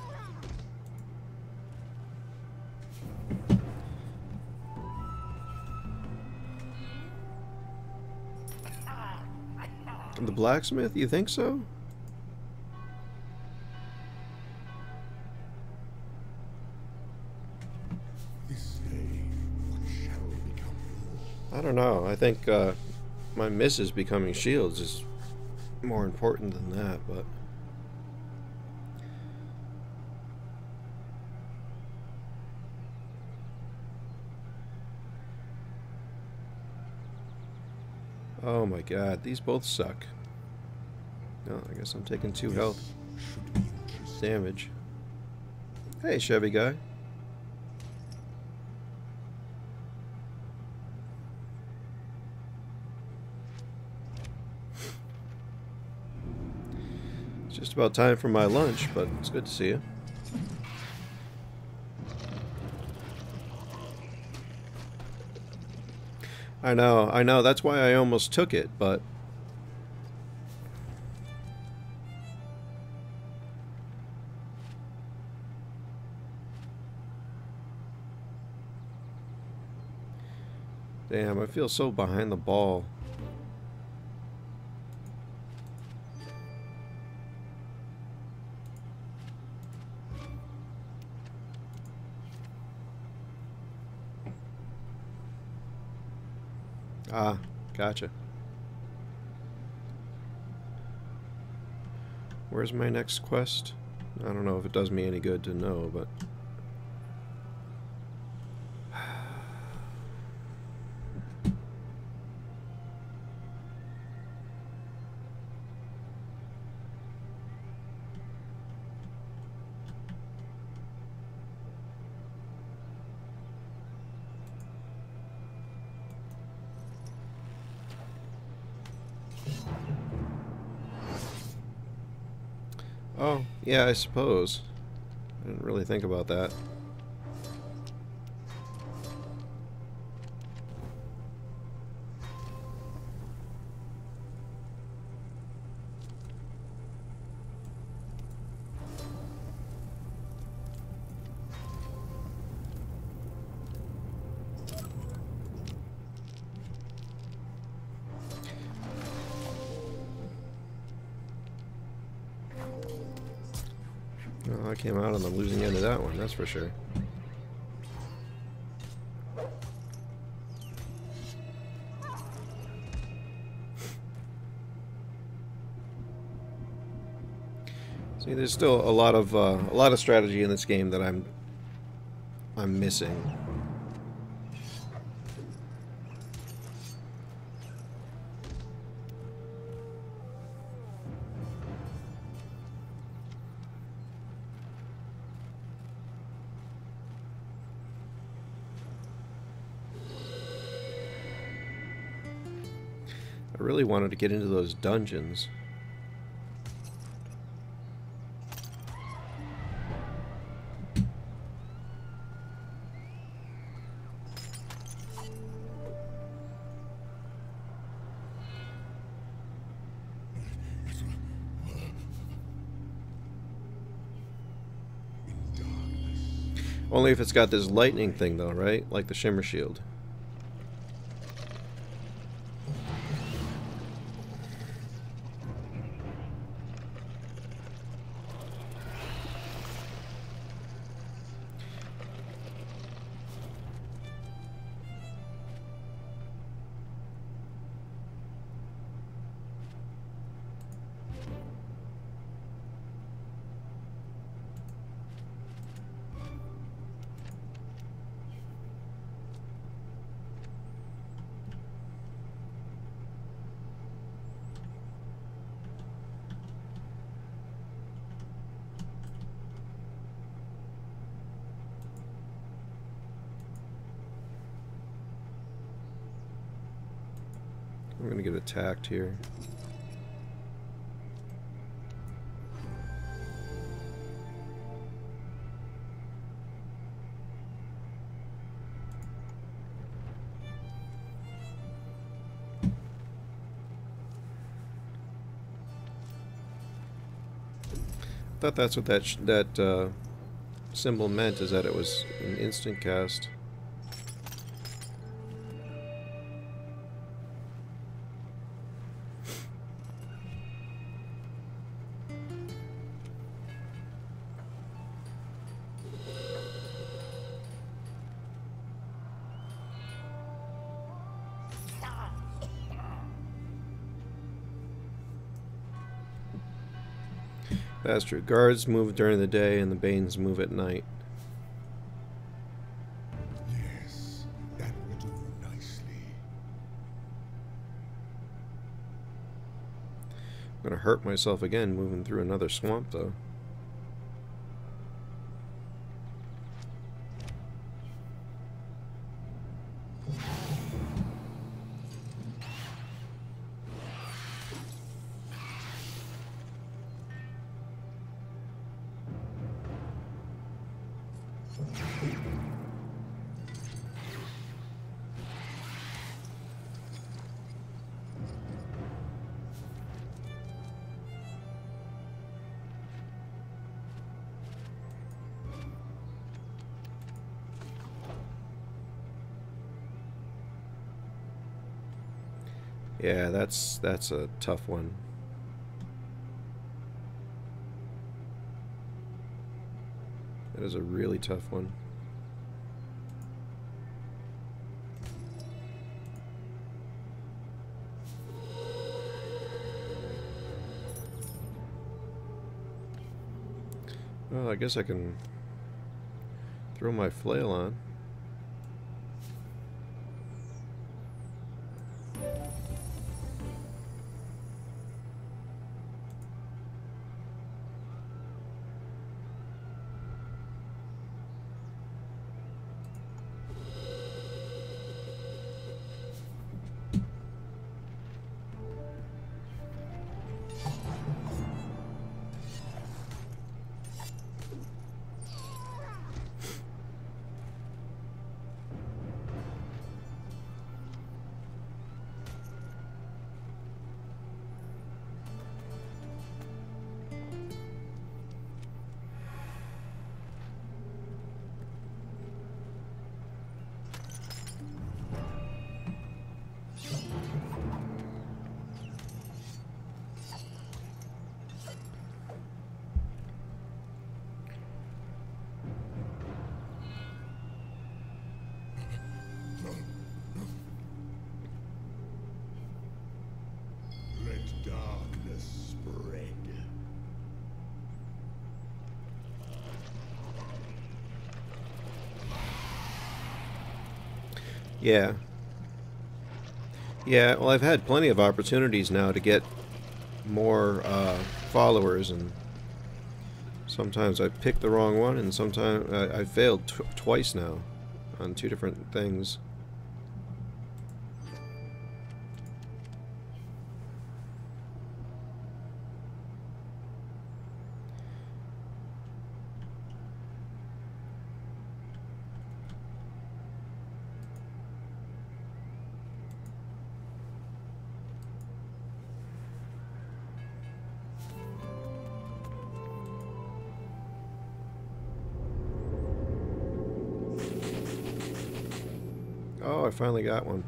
The blacksmith, you think so? I don't know. I think uh, my missus becoming shields is more important than that, but Oh my god, uh, these both suck. No, I guess I'm taking two health damage. Hey, Chevy guy. It's just about time for my lunch, but it's good to see you. I know, I know, that's why I almost took it, but Damn, I feel so behind the ball. Where's my next quest? I don't know if it does me any good to know, but... Oh, yeah, I suppose. I didn't really think about that. That's for sure. See, there's still a lot of uh, a lot of strategy in this game that I'm I'm missing. To get into those dungeons. Only if it's got this lightning thing though, right? Like the shimmer shield. I'm attacked here. Thought that's what that that uh, symbol meant is that it was an instant cast. That's true. Guards move during the day and the Banes move at night. Yes, that will do nicely. I'm gonna hurt myself again moving through another swamp though. That's that's a tough one. That is a really tough one. Well, I guess I can throw my flail on. Yeah. Yeah, well, I've had plenty of opportunities now to get more uh, followers, and sometimes I picked the wrong one, and sometimes I, I failed tw twice now on two different things. Finally got one.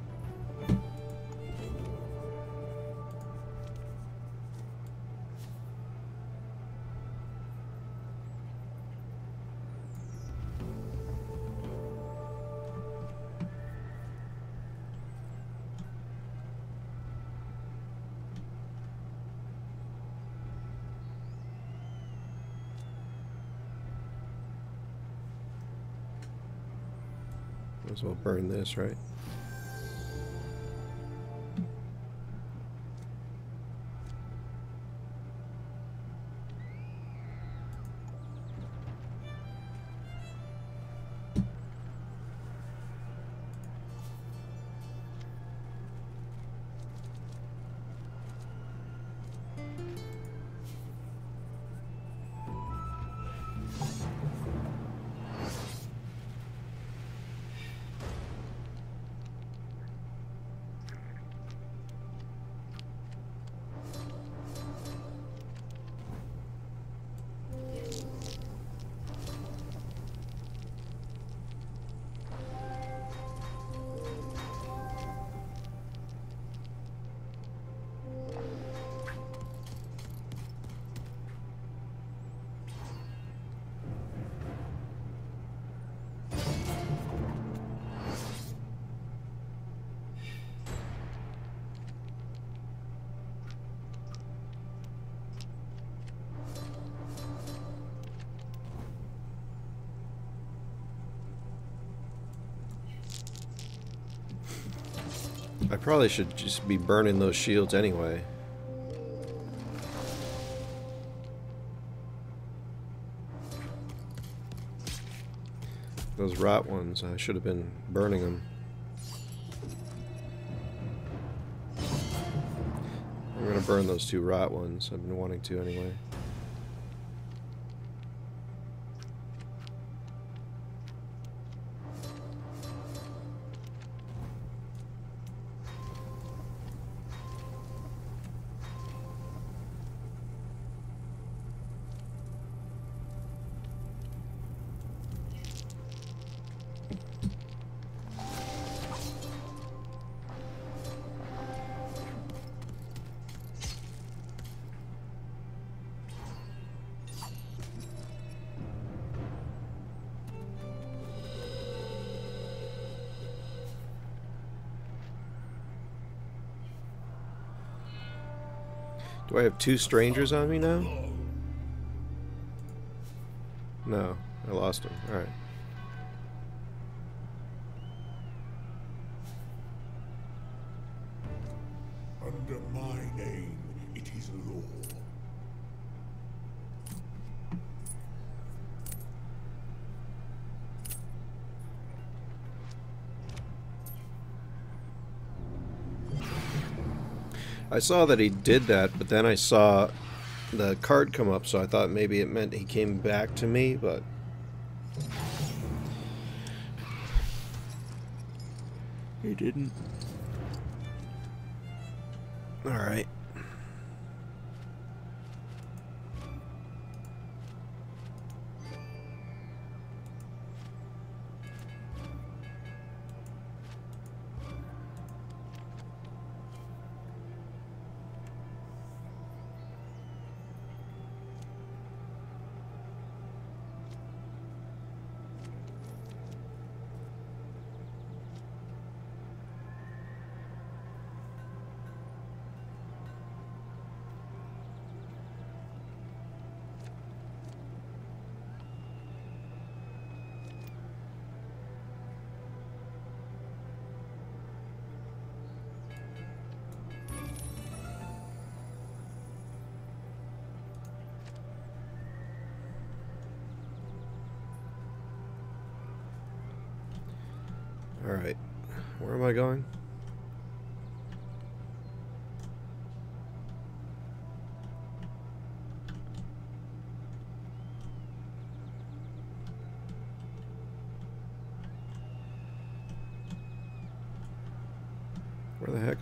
Might as well burn this, right? Probably should just be burning those shields anyway. Those rot ones, I should have been burning them. I'm gonna burn those two rot ones. I've been wanting to anyway. Two strangers on me now? No, I lost them. Alright. I saw that he did that, but then I saw the card come up, so I thought maybe it meant he came back to me, but... He didn't.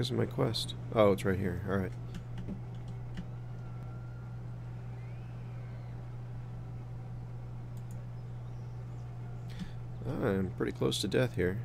Is my quest? Oh, it's right here. Alright. I'm pretty close to death here.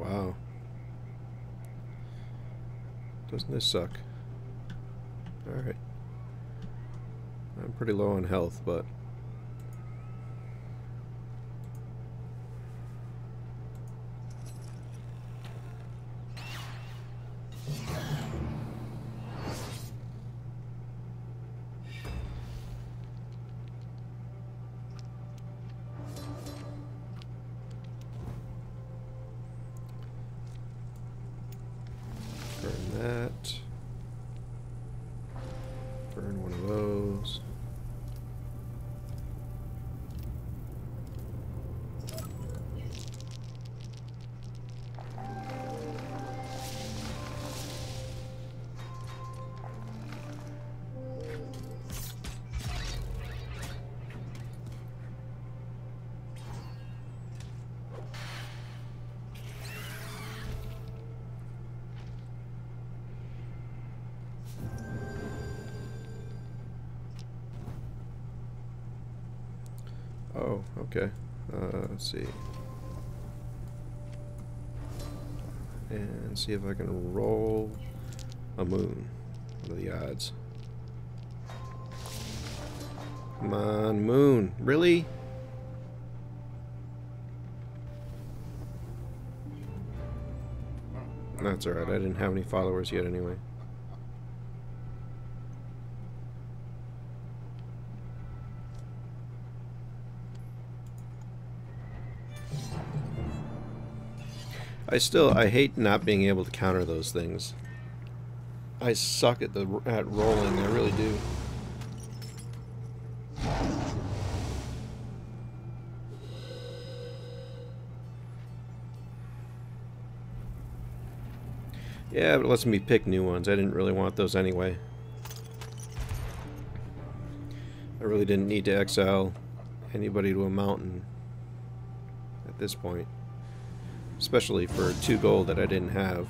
Wow. Doesn't this suck? Alright. I'm pretty low on health, but... see. And see if I can roll a moon. What are the odds? Come on, moon. Really? That's alright. I didn't have any followers yet anyway. I still I hate not being able to counter those things. I suck at the at rolling. I really do. Yeah, but it lets me pick new ones. I didn't really want those anyway. I really didn't need to exile anybody to a mountain at this point. Especially for two gold that I didn't have.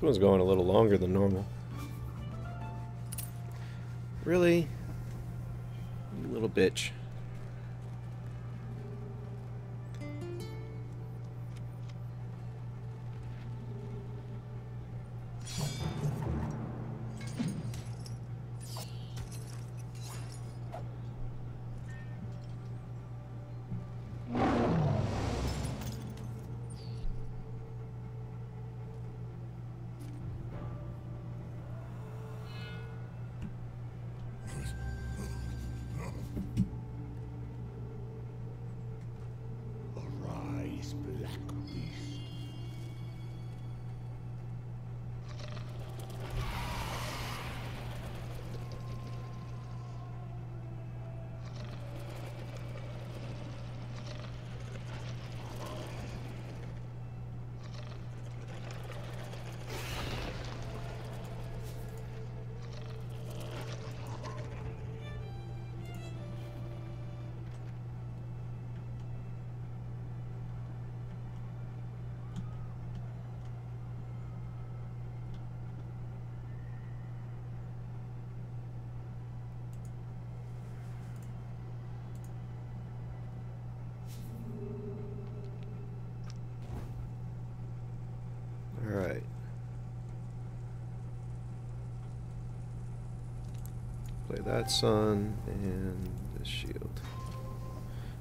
This one's going a little longer than normal. Really? You little bitch. That sun and this shield.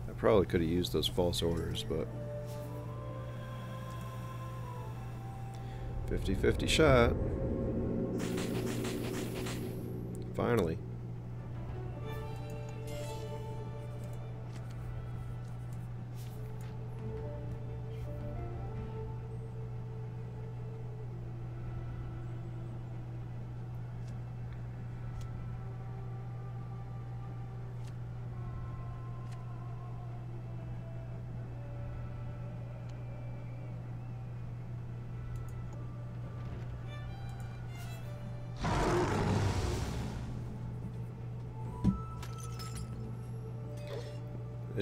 I probably could have used those false orders, but 50-50 shot. Finally.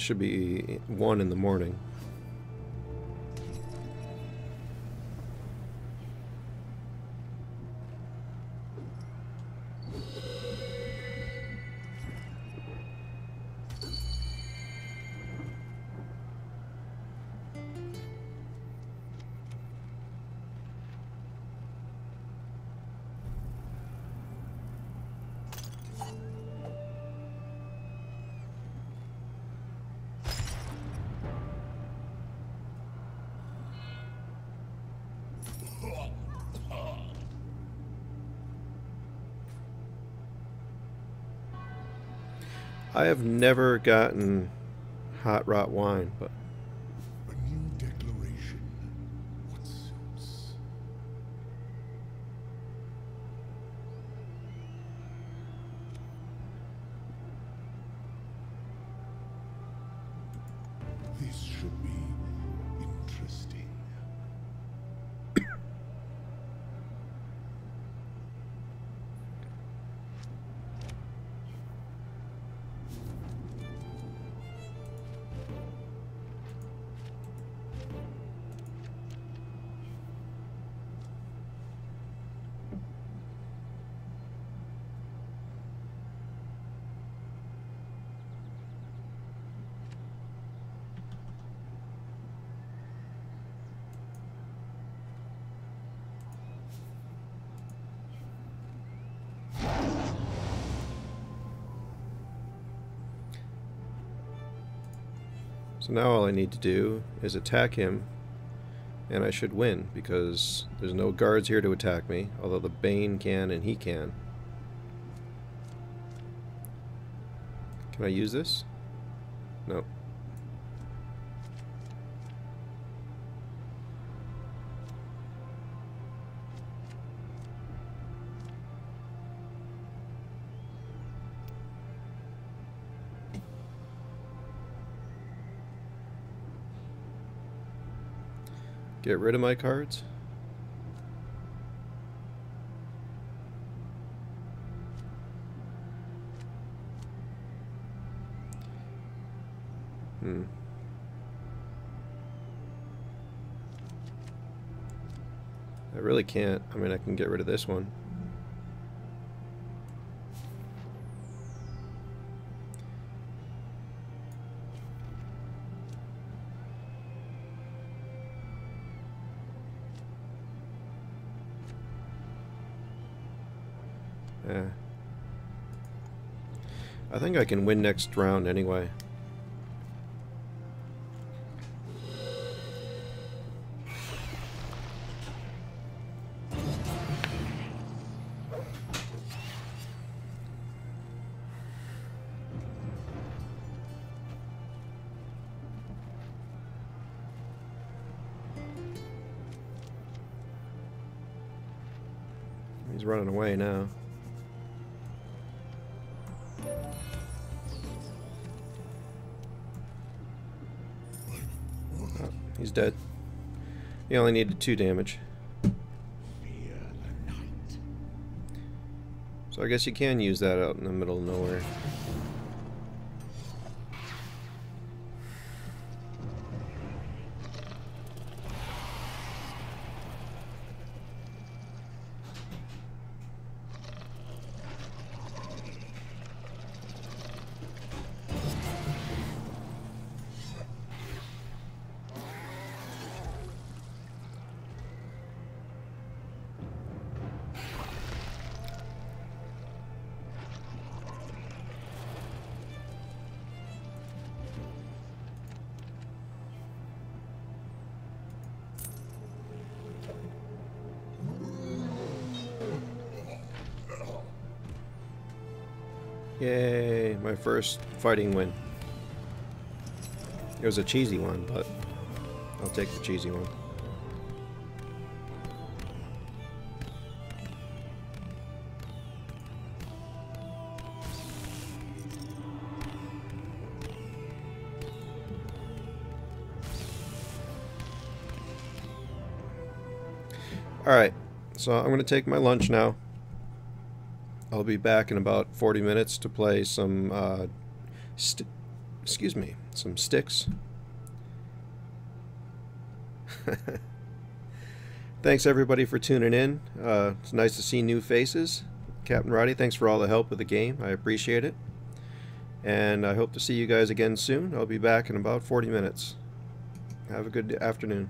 Should be 1 in the morning. Never gotten hot rot wine, but so now all I need to do is attack him and I should win because there's no guards here to attack me, although the Bane can and he can. Can I use this? Get rid of my cards? Hmm. I really can't. I mean, I can get rid of this one. Think I can win next round anyway. Needed two damage. Fear the night. So I guess you can use that out in the middle of nowhere. First fighting win. It was a cheesy one, but I'll take the cheesy one. Alright, so I'm going to take my lunch now. I'll be back in about 40 minutes to play some, uh, excuse me, some Styx. thanks everybody for tuning in. Uh, it's nice to see new faces. Captain Roddy, thanks for all the help with the game. I appreciate it. And I hope to see you guys again soon. I'll be back in about 40 minutes. Have a good afternoon.